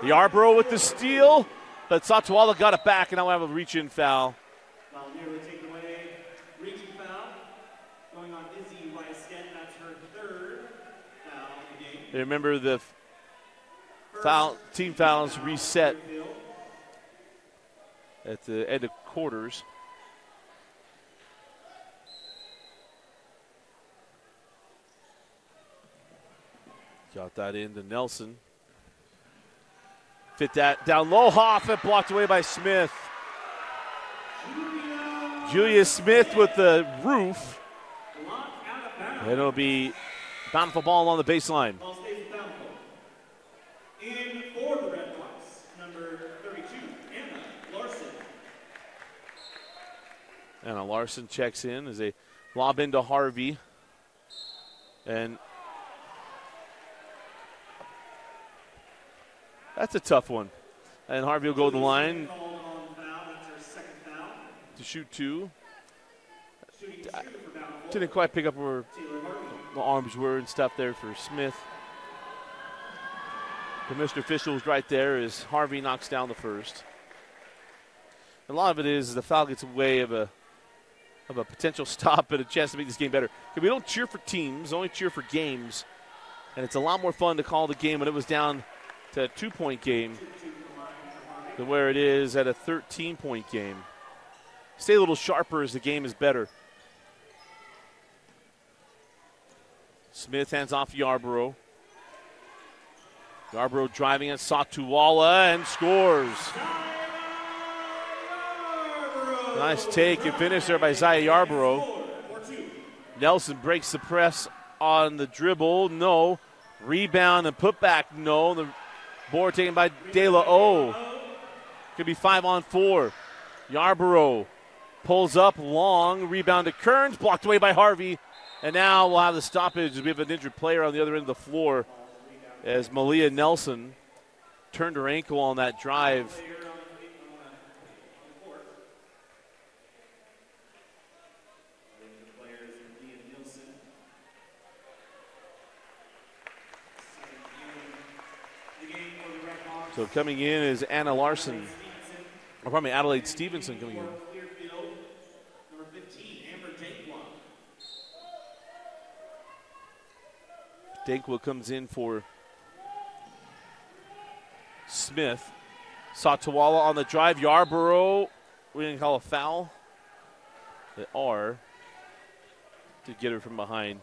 Yarbrough with the steal, but Satawala got it back, and now we have a reach-in foul. Foul nearly taken away. Reaching foul. Going on Izzy Wyasket. That's her third foul Remember the foul team fouls reset at the end of quarters. Got that into Nelson. Fit that down low. Hoffman blocked away by Smith. Julia Smith with the roof. It'll be bountiful ball along the baseline. Ball stays with Bountiful. In for the Red Hawks, number 32, Anna Larson. Anna Larson checks in as they lob into Harvey. And that's a tough one. And Harvey will go to the line to shoot two. Didn't quite pick up where the arms were and stuff there for Smith. Commissioner officials right there as Harvey knocks down the first. A lot of it is the foul gets away of a of a potential stop and a chance to make this game better. We don't cheer for teams, only cheer for games, and it's a lot more fun to call the game when it was down to a two-point game than where it is at a 13-point game. Stay a little sharper as the game is better. Smith hands off Yarbrough. Yarbrough driving at Satawala and scores. Nice take and finish there by Zaya Yarbrough. Nelson breaks the press on the dribble. No. Rebound and put back. No. The board taken by De La O. Could be five on four. Yarbrough pulls up long. Rebound to Kearns. Blocked away by Harvey. And now we'll have the stoppage. We have an injured player on the other end of the floor as Malia Nelson turned her ankle on that drive. So coming in is Anna Larson. Or me, Adelaide Stevenson coming in. Clearfield, number 15, Amber Dankwa. Comes in for Smith. Satawala on the drive. Yarbrough, we didn't call a foul. The R to get her from behind.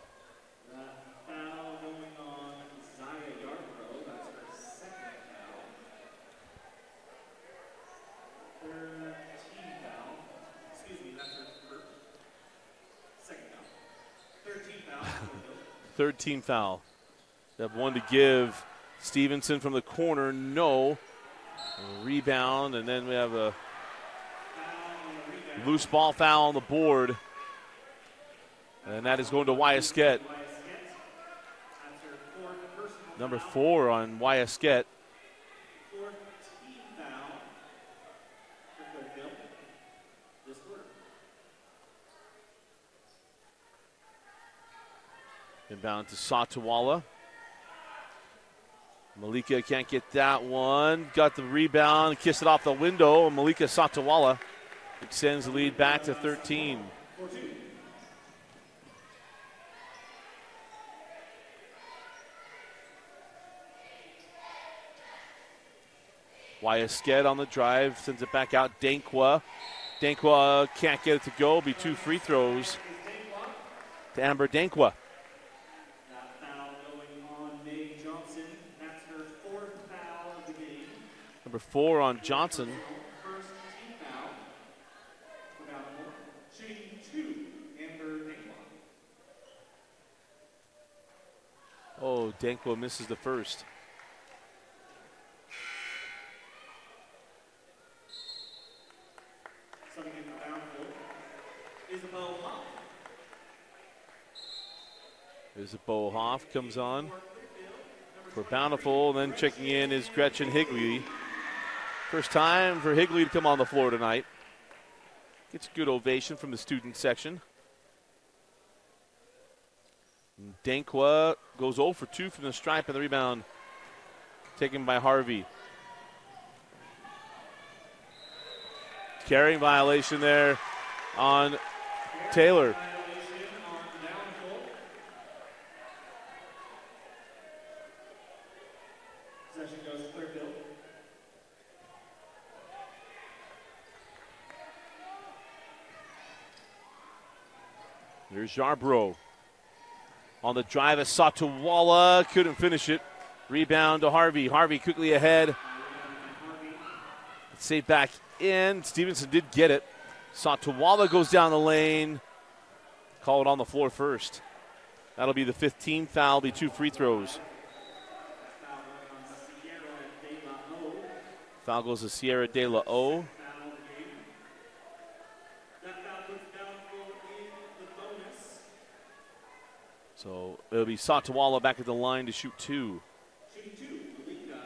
Foul going on Zaya Yarbrough. That's her second foul. Third team foul. Excuse me, that's her first. Second foul. Third team foul. Third team foul. They have one to give. Stevenson from the corner, no. Rebound, and then we have a loose ball foul on the board. And that is going to Wyasket. Number four on Wyasket. fourth team foul for Clearfield. This quarter. Inbound to Satawala. Malika can't get that one. Got the rebound, kissed it off the window. and Malika Satawala extends the lead back to 13. Wyasket on the drive, sends it back out. Dankwa. Dankwa can't get it to go. Be two free throws to Amber Dankwa. That foul going on May Johnson. That's her fourth foul of the game. Number four on Johnson. Oh, Dankwa misses the first. Isabel Hoff comes on for Bountiful. Then checking in is Gretchen Higley. First time for Higley to come on the floor tonight. Gets a good ovation from the student section. Dankwa goes 0 for 2 from the stripe and the rebound taken by Harvey. Carrying violation there on Taylor. Violation on Bountiful. Possession goes to Clearfield. Yarbrough. On the drive, Satawala couldn't finish it. Rebound to Harvey. Harvey quickly ahead. Safe back in. Stevenson did get it. Satawala goes down the lane. Call it on the floor first. That'll be the 15th foul, be two free throws. Foul goes to Sierra De La O. Foul of the game. That foul puts Bountiful in the bonus. So it'll be Satawala back at the line to shoot two. Malika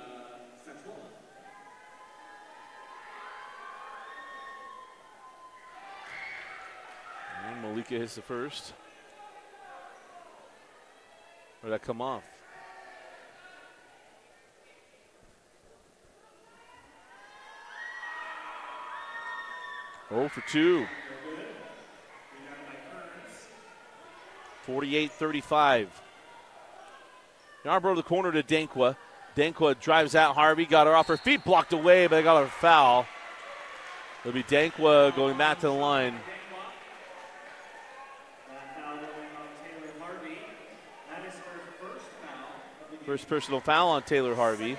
And Malika hits the first. Where did that come off? Oh for two. 48-35. Yarbrough the corner to Dankwa. Dankwa drives out Harvey, got her off her feet, blocked away, but they got her foul. It'll be Dankwa going back to the line. First personal foul on Taylor Harvey. 17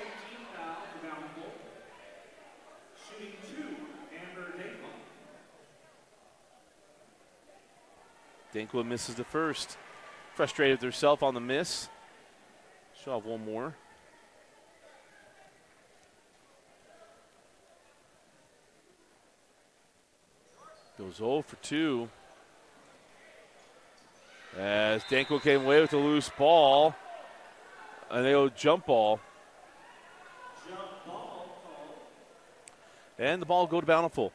foul for Bountiful. Shooting two, Amber Dankwa misses the first. Frustrated with herself on the miss. She'll have one more. Goes 0 for 2. As Dankwa came away with a loose ball. And they go jump ball. Jump ball. And the ball go to Bountiful.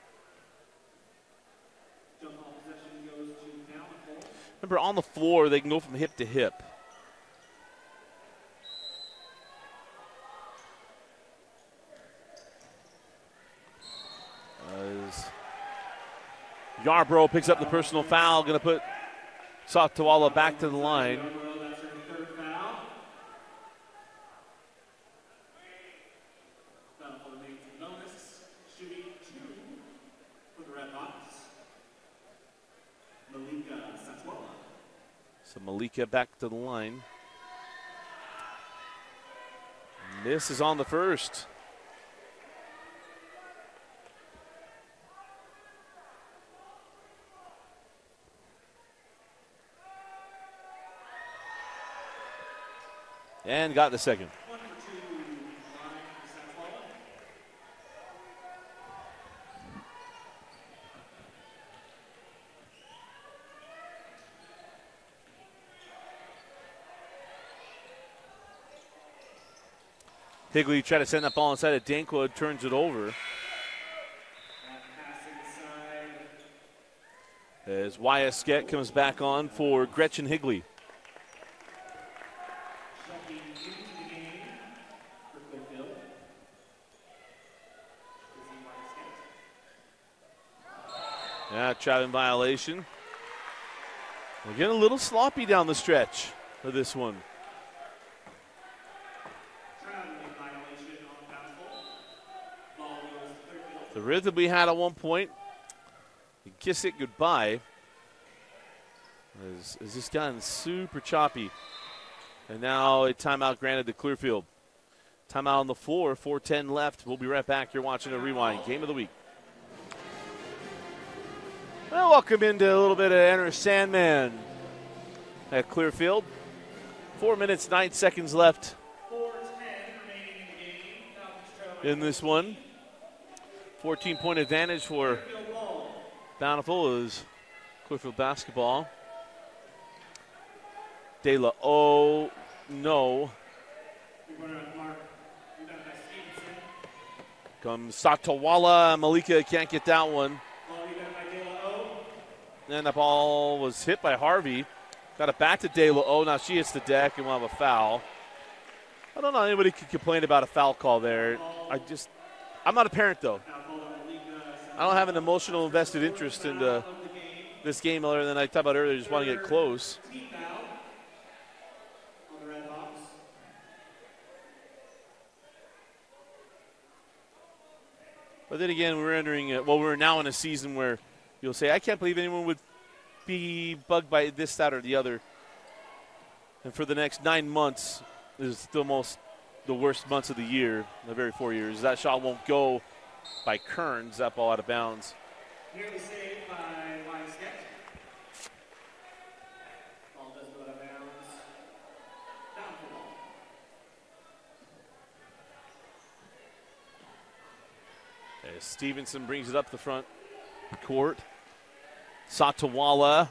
Jump ball possession goes to Bountiful. Remember, on the floor, they can go from hip to hip. As Yarbrough picks up the personal foul, going to put Satawala back to the line. Yarbrough, that's her third foul. Bountiful remains in bonus. Shooting two for the Red Hawks. Malika Satawala. So Malika back to the line. This is on the first. And got the second. Higley tried to send that ball inside of Dankwa, turns it over. As Wyasket comes back on for Gretchen Higley. Yeah, traveling violation. We're getting a little sloppy down the stretch for this one. Rhythm we had at one point, you kiss it goodbye. Has, has just gotten super choppy. And now a timeout granted to Clearfield. Timeout on the floor, 4.10 left. We'll be right back. You're watching a rewind game of the week. Well, welcome into a little bit of Enter Sandman at Clearfield. Four minutes, nine seconds left 4-10 remaining in the game. Falcons trailing in this one. 14 point advantage for Bountiful is Clearfield basketball. De La O, no. Comes Satawala. Malika can't get that one. And the ball was hit by Harvey. Got it back to De La O. Now she hits the deck and we'll have a foul. I don't know anybody could complain about a foul call there. I just, I'm not a parent though. I don't have an emotional invested interest in game. this game other than I talked about earlier, just want to get close. But then again, we're entering, a, well, we're now in a season where you'll say, I can't believe anyone would be bugged by this, that, or the other. And for the next nine months is the most, the worst months of the year, the very four years. That shot won't go by Kearns, that ball out of bounds. Nearly saved by Wyatt Ball does go out of bounds. Down for ball. As Stevenson brings it up the front court. Satawala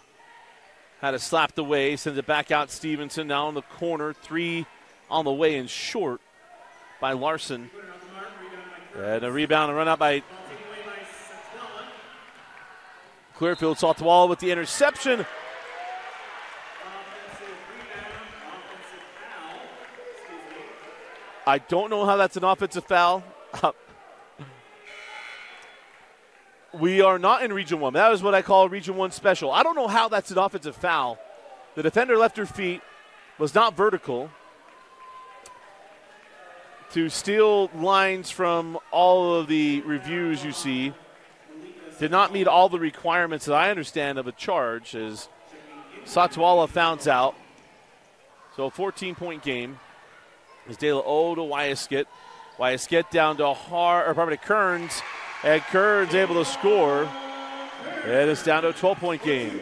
had it slapped away, sends it back out. Stevenson now in the corner, three on the way and short by Larson. And a rebound and run out by. Clearfield. Satawala with the interception. I don't know how that's an offensive foul. *laughs* we are not in Region 1. That is what I call Region 1 special. I don't know how that's an offensive foul. The defender left her feet, was not vertical. To steal lines from all of the reviews you see, did not meet all the requirements that I understand of a charge, as Satawala founds out. So a 14 point game. Is De La O to Wyasket. Wyasket down to Har or pardon me, Kearns. And Kearns able to score. And it's down to a 12 point game.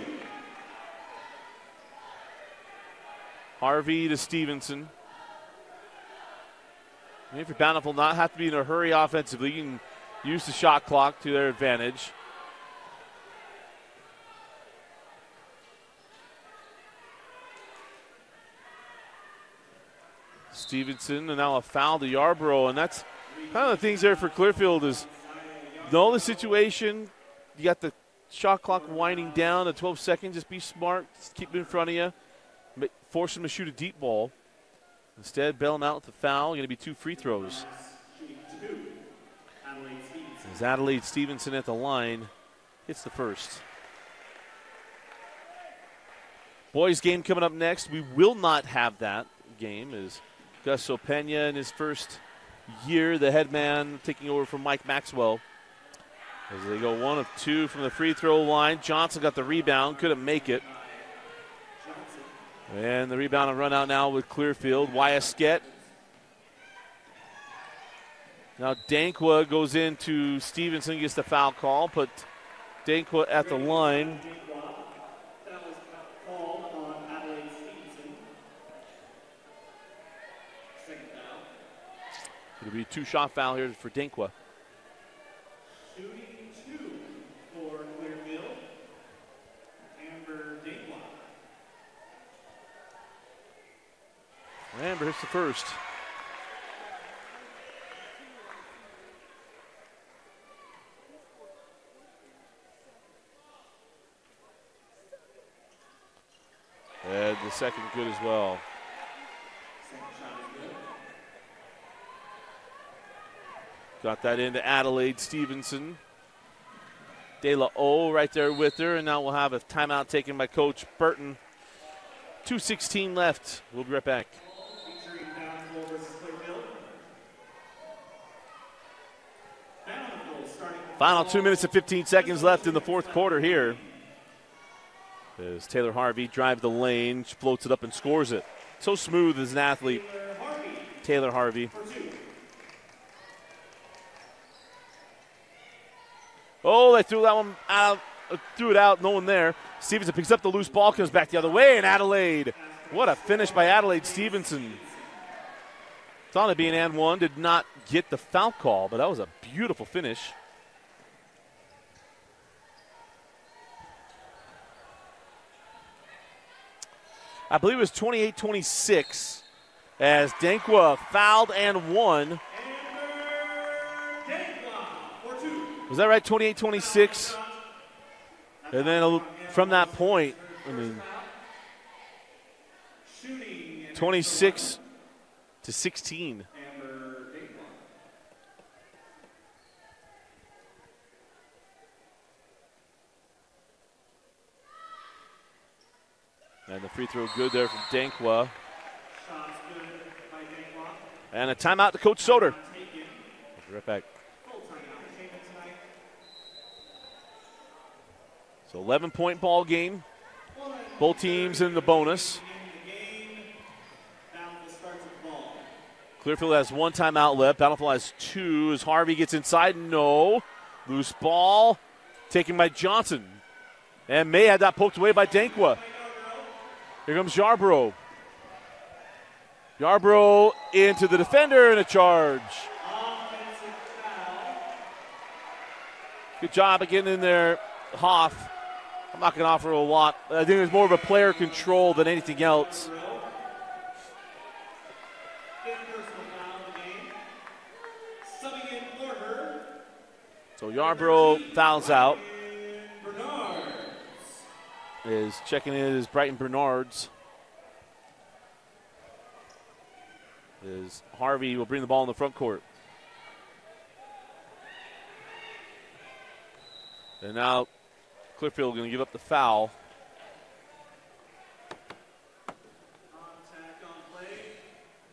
Harvey to Stevenson. And if you're bountiful, not have to be in a hurry offensively. You can use the shot clock to their advantage. Stevenson, and now a foul to Yarbrough, and that's kind of the things there for Clearfield is know the situation. You got the shot clock winding down at 12 seconds. Just be smart, just keep it in front of you, force them to shoot a deep ball. Instead, out with the foul. Going to be two free throws. As Adelaide Stevenson at the line hits the first. Boys game coming up next. We will not have that game as Gus Opena in his first year, the head man taking over from Mike Maxwell. As they go one of two from the free throw line. Johnson got the rebound, couldn't make it. And the rebound and run out now with Clearfield. Wyasket. Now Dankwa goes into Stevenson, gets the foul call, put Dankwa at the line. It'll be a two shot foul here for Dankwa. Shooting two for Clearfield. Amber Dankwa. Amber hits the first. And the second good as well. Got that into Adelaide Stevenson. De La O right there with her, and now we'll have a timeout taken by Coach Burton. 2.16 left. We'll be right back. Featuring Bountiful versus Clearfield. Bountiful starting Final two minutes and 15 seconds left in the fourth quarter here. As Taylor Harvey drives the lane, floats it up and scores it. So smooth as an athlete, Taylor Harvey. Oh, they threw that one out, uh, threw it out, no one there. Stevenson picks up the loose ball, comes back the other way, and Adelaide. What a finish by Adelaide Stevenson. Thought it'd be an and one, did not get the foul call, but that was a beautiful finish. I believe it was 28 26 as Dankwa fouled and won. Was that right? 28 26? And then from that point, I mean, 26 to 16. And the free throw good there from Dankwa. And a timeout to Coach Soder. We'll right back. So 11 point ball game. Both teams in the bonus. Clearfield has one timeout left. Bountiful has two as Harvey gets inside. No. Loose ball taken by Johnson. And May had that poked away by Dankwa. Here comes Yarbrough. Yarbrough into the defender and a charge. Good job of getting in there, Hoff. I'm not going to offer a lot. I think it's more of a player control than anything else. So Yarbrough fouls out. Is checking in is Brighton Bernards. Is Harvey will bring the ball in the front court. And now Clearfield going to give up the foul.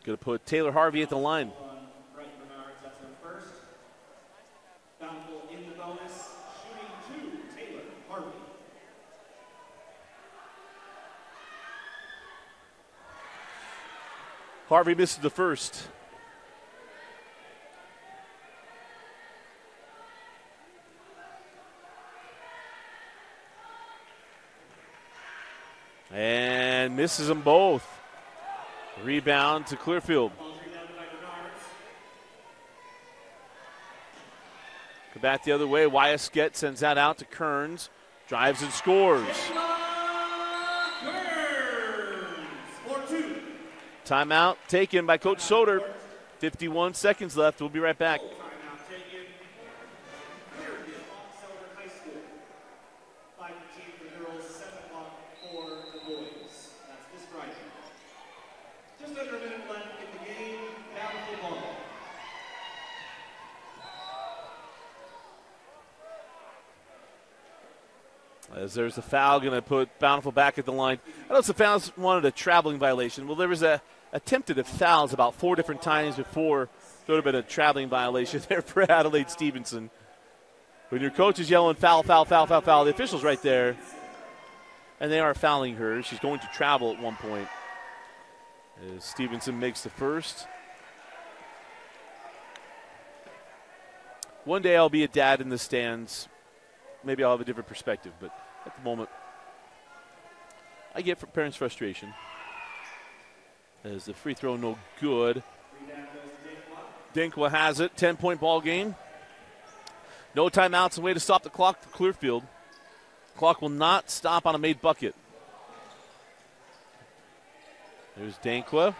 Going to put Taylor Harvey at the line. On Brighton Bernards, that's her first. Bountiful in the bonus. Shooting two, Taylor Harvey. Harvey misses the first. And misses them both. Rebound to Clearfield. Go back the other way. Wyasket sends that out to Kearns. Drives and scores. Timeout taken by Coach Soder. 51 seconds left. We'll be right back. Timeout taken. Clearfield, Oxford High School. 5:15 for the girls, 7 o'clock for the boys. That's this Friday. Just under a minute left in the game. Bountiful ball. As there's a foul, going to put Bountiful back at the line. I know the fouls wanted a traveling violation. Well, there was a attempted at fouls about four different times before. There would have been a traveling violation *laughs* there for Adelaide Stevenson. When your coach is yelling foul, foul, foul, foul, foul, the official's right there, and they are fouling her. She's going to travel at one point. As Stevenson makes the first. One day I'll be a dad in the stands. Maybe I'll have a different perspective, but at the moment, I get parents' frustration. As the free throw no good. Dankwa has it. 10 point ball game. No timeouts. A way to stop the clock for Clearfield. Clock will not stop on a made bucket. There's Dankwa.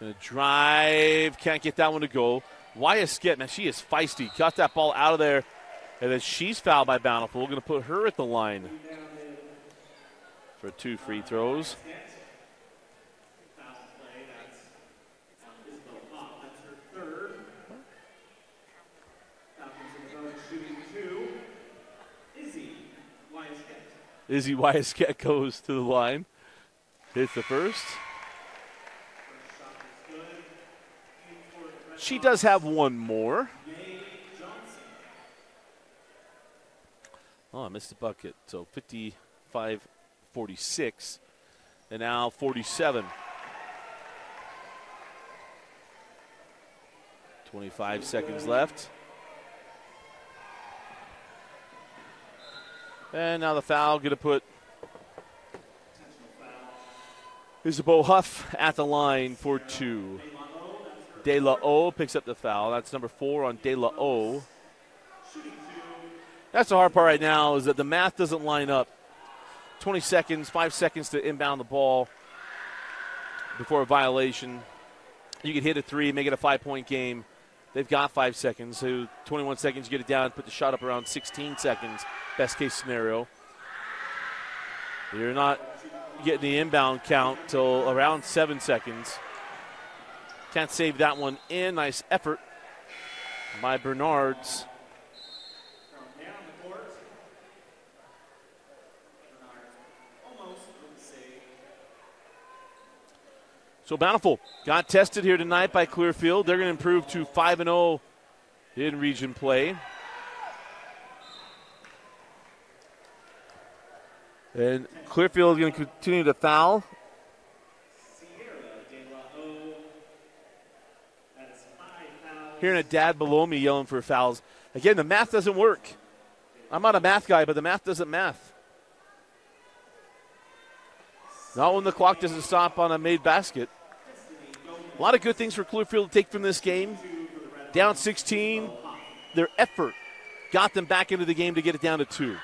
Gonna drive. Can't get that one to go. Wyasket, man, she is feisty. Got that ball out of there. And then she's fouled by Bountiful. We're going to put her at the line for two free throws. Foul play. That's on Isabel Pop. That's her third. Falcons in the bonus shooting two. Izzy Wyatt goes to the line. Hits the first. She does have one more. Oh, I missed the bucket. So 55 46. And now 47. 25 seconds left. And now the foul going to put Isabeau Hoff at the line for two. De La O picks up the foul. That's number four on De La O. That's the hard part right now is that the math doesn't line up. 20 seconds, five seconds to inbound the ball before a violation. You can hit a three, make it a five point game. They've got five seconds, so 21 seconds, you get it down, put the shot up around 16 seconds, best case scenario. You're not getting the inbound count till around seven seconds. Can't save that one in. Nice effort by Bernards. So Bountiful got tested here tonight by Clearfield. They're going to improve to 5 0 in region play. And Clearfield is going to continue to foul. Hearing a dad below me yelling for fouls. Again, the math doesn't work. I'm not a math guy, but the math doesn't math. Not when the clock doesn't stop on a made basket. A lot of good things for Clearfield to take from this game. Down 16, their effort got them back into the game to get it down to two.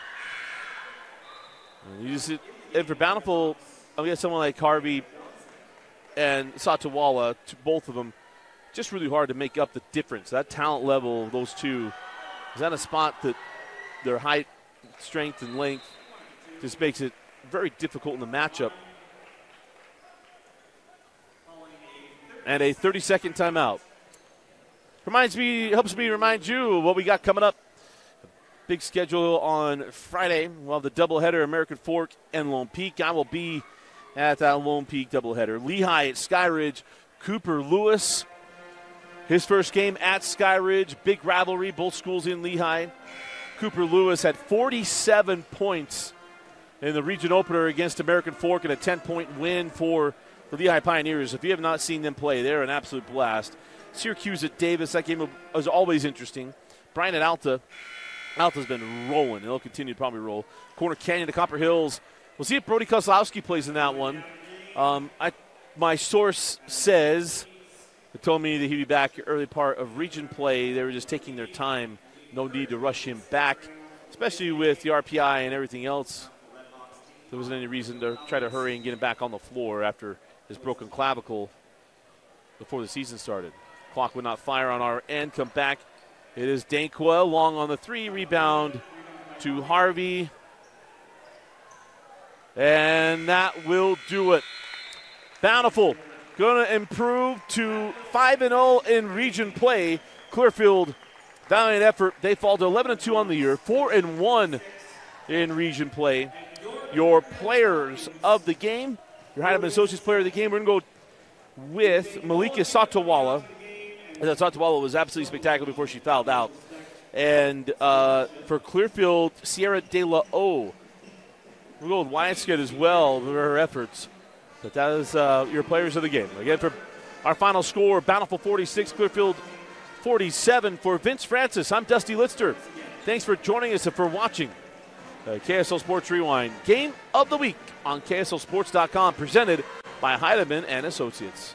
And, just, and for Bountiful, I guess someone like Harvey and Satawala, both of them, just really hard to make up the difference. That talent level, those two, is that a spot that their height, strength, and length just makes it very difficult in the matchup. And a 30 second timeout. Reminds me, helps me remind you what we got coming up. Big schedule on Friday. We'll have the doubleheader, American Fork and Lone Peak. I will be at that Lone Peak doubleheader. Lehi at Skyridge, Cooper Lewis. His first game at Skyridge, big rivalry, both schools in Lehi. Cooper Lewis had 47 points in the region opener against American Fork and a 10 point win for the Lehi Pioneers. If you have not seen them play, they're an absolute blast. Syracuse at Davis, that game was always interesting. Brian at Alta, Alta's been rolling. They'll continue to probably roll. Corner Canyon to Copper Hills. We'll see if Brody Kozlowski plays in that one. Um, I, my source says, told me that he'd be back early part of region play. They were just taking their time. No need to rush him back, especially with the RPI and everything else. There wasn't any reason to try to hurry and get him back on the floor after – his broken clavicle before the season started. Clock would not fire on our end. Come back. It is Dankwa long on the three. Rebound to Harvey. And that will do it. Bountiful going to improve to 5 0 in region play. Clearfield, valiant effort. They fall to 11 2 on the year, 4 and 1 in region play. Your players of the game your Heideman Associates Player of the Game. We're going to go with Malika Satawala. That Satawala was absolutely spectacular before she fouled out. And uh, for Clearfield, Sierra De La O. We'll go with Wyatt as well for her efforts. But that is uh, your players of the game. Again, for our final score, Bountiful 46, Clearfield 47. For Vince Francis, I'm Dusty Litster. Thanks for joining us and for watching uh, KSL Sports Rewind. Game of the week on KSLSports.com, presented by Heideman and Associates.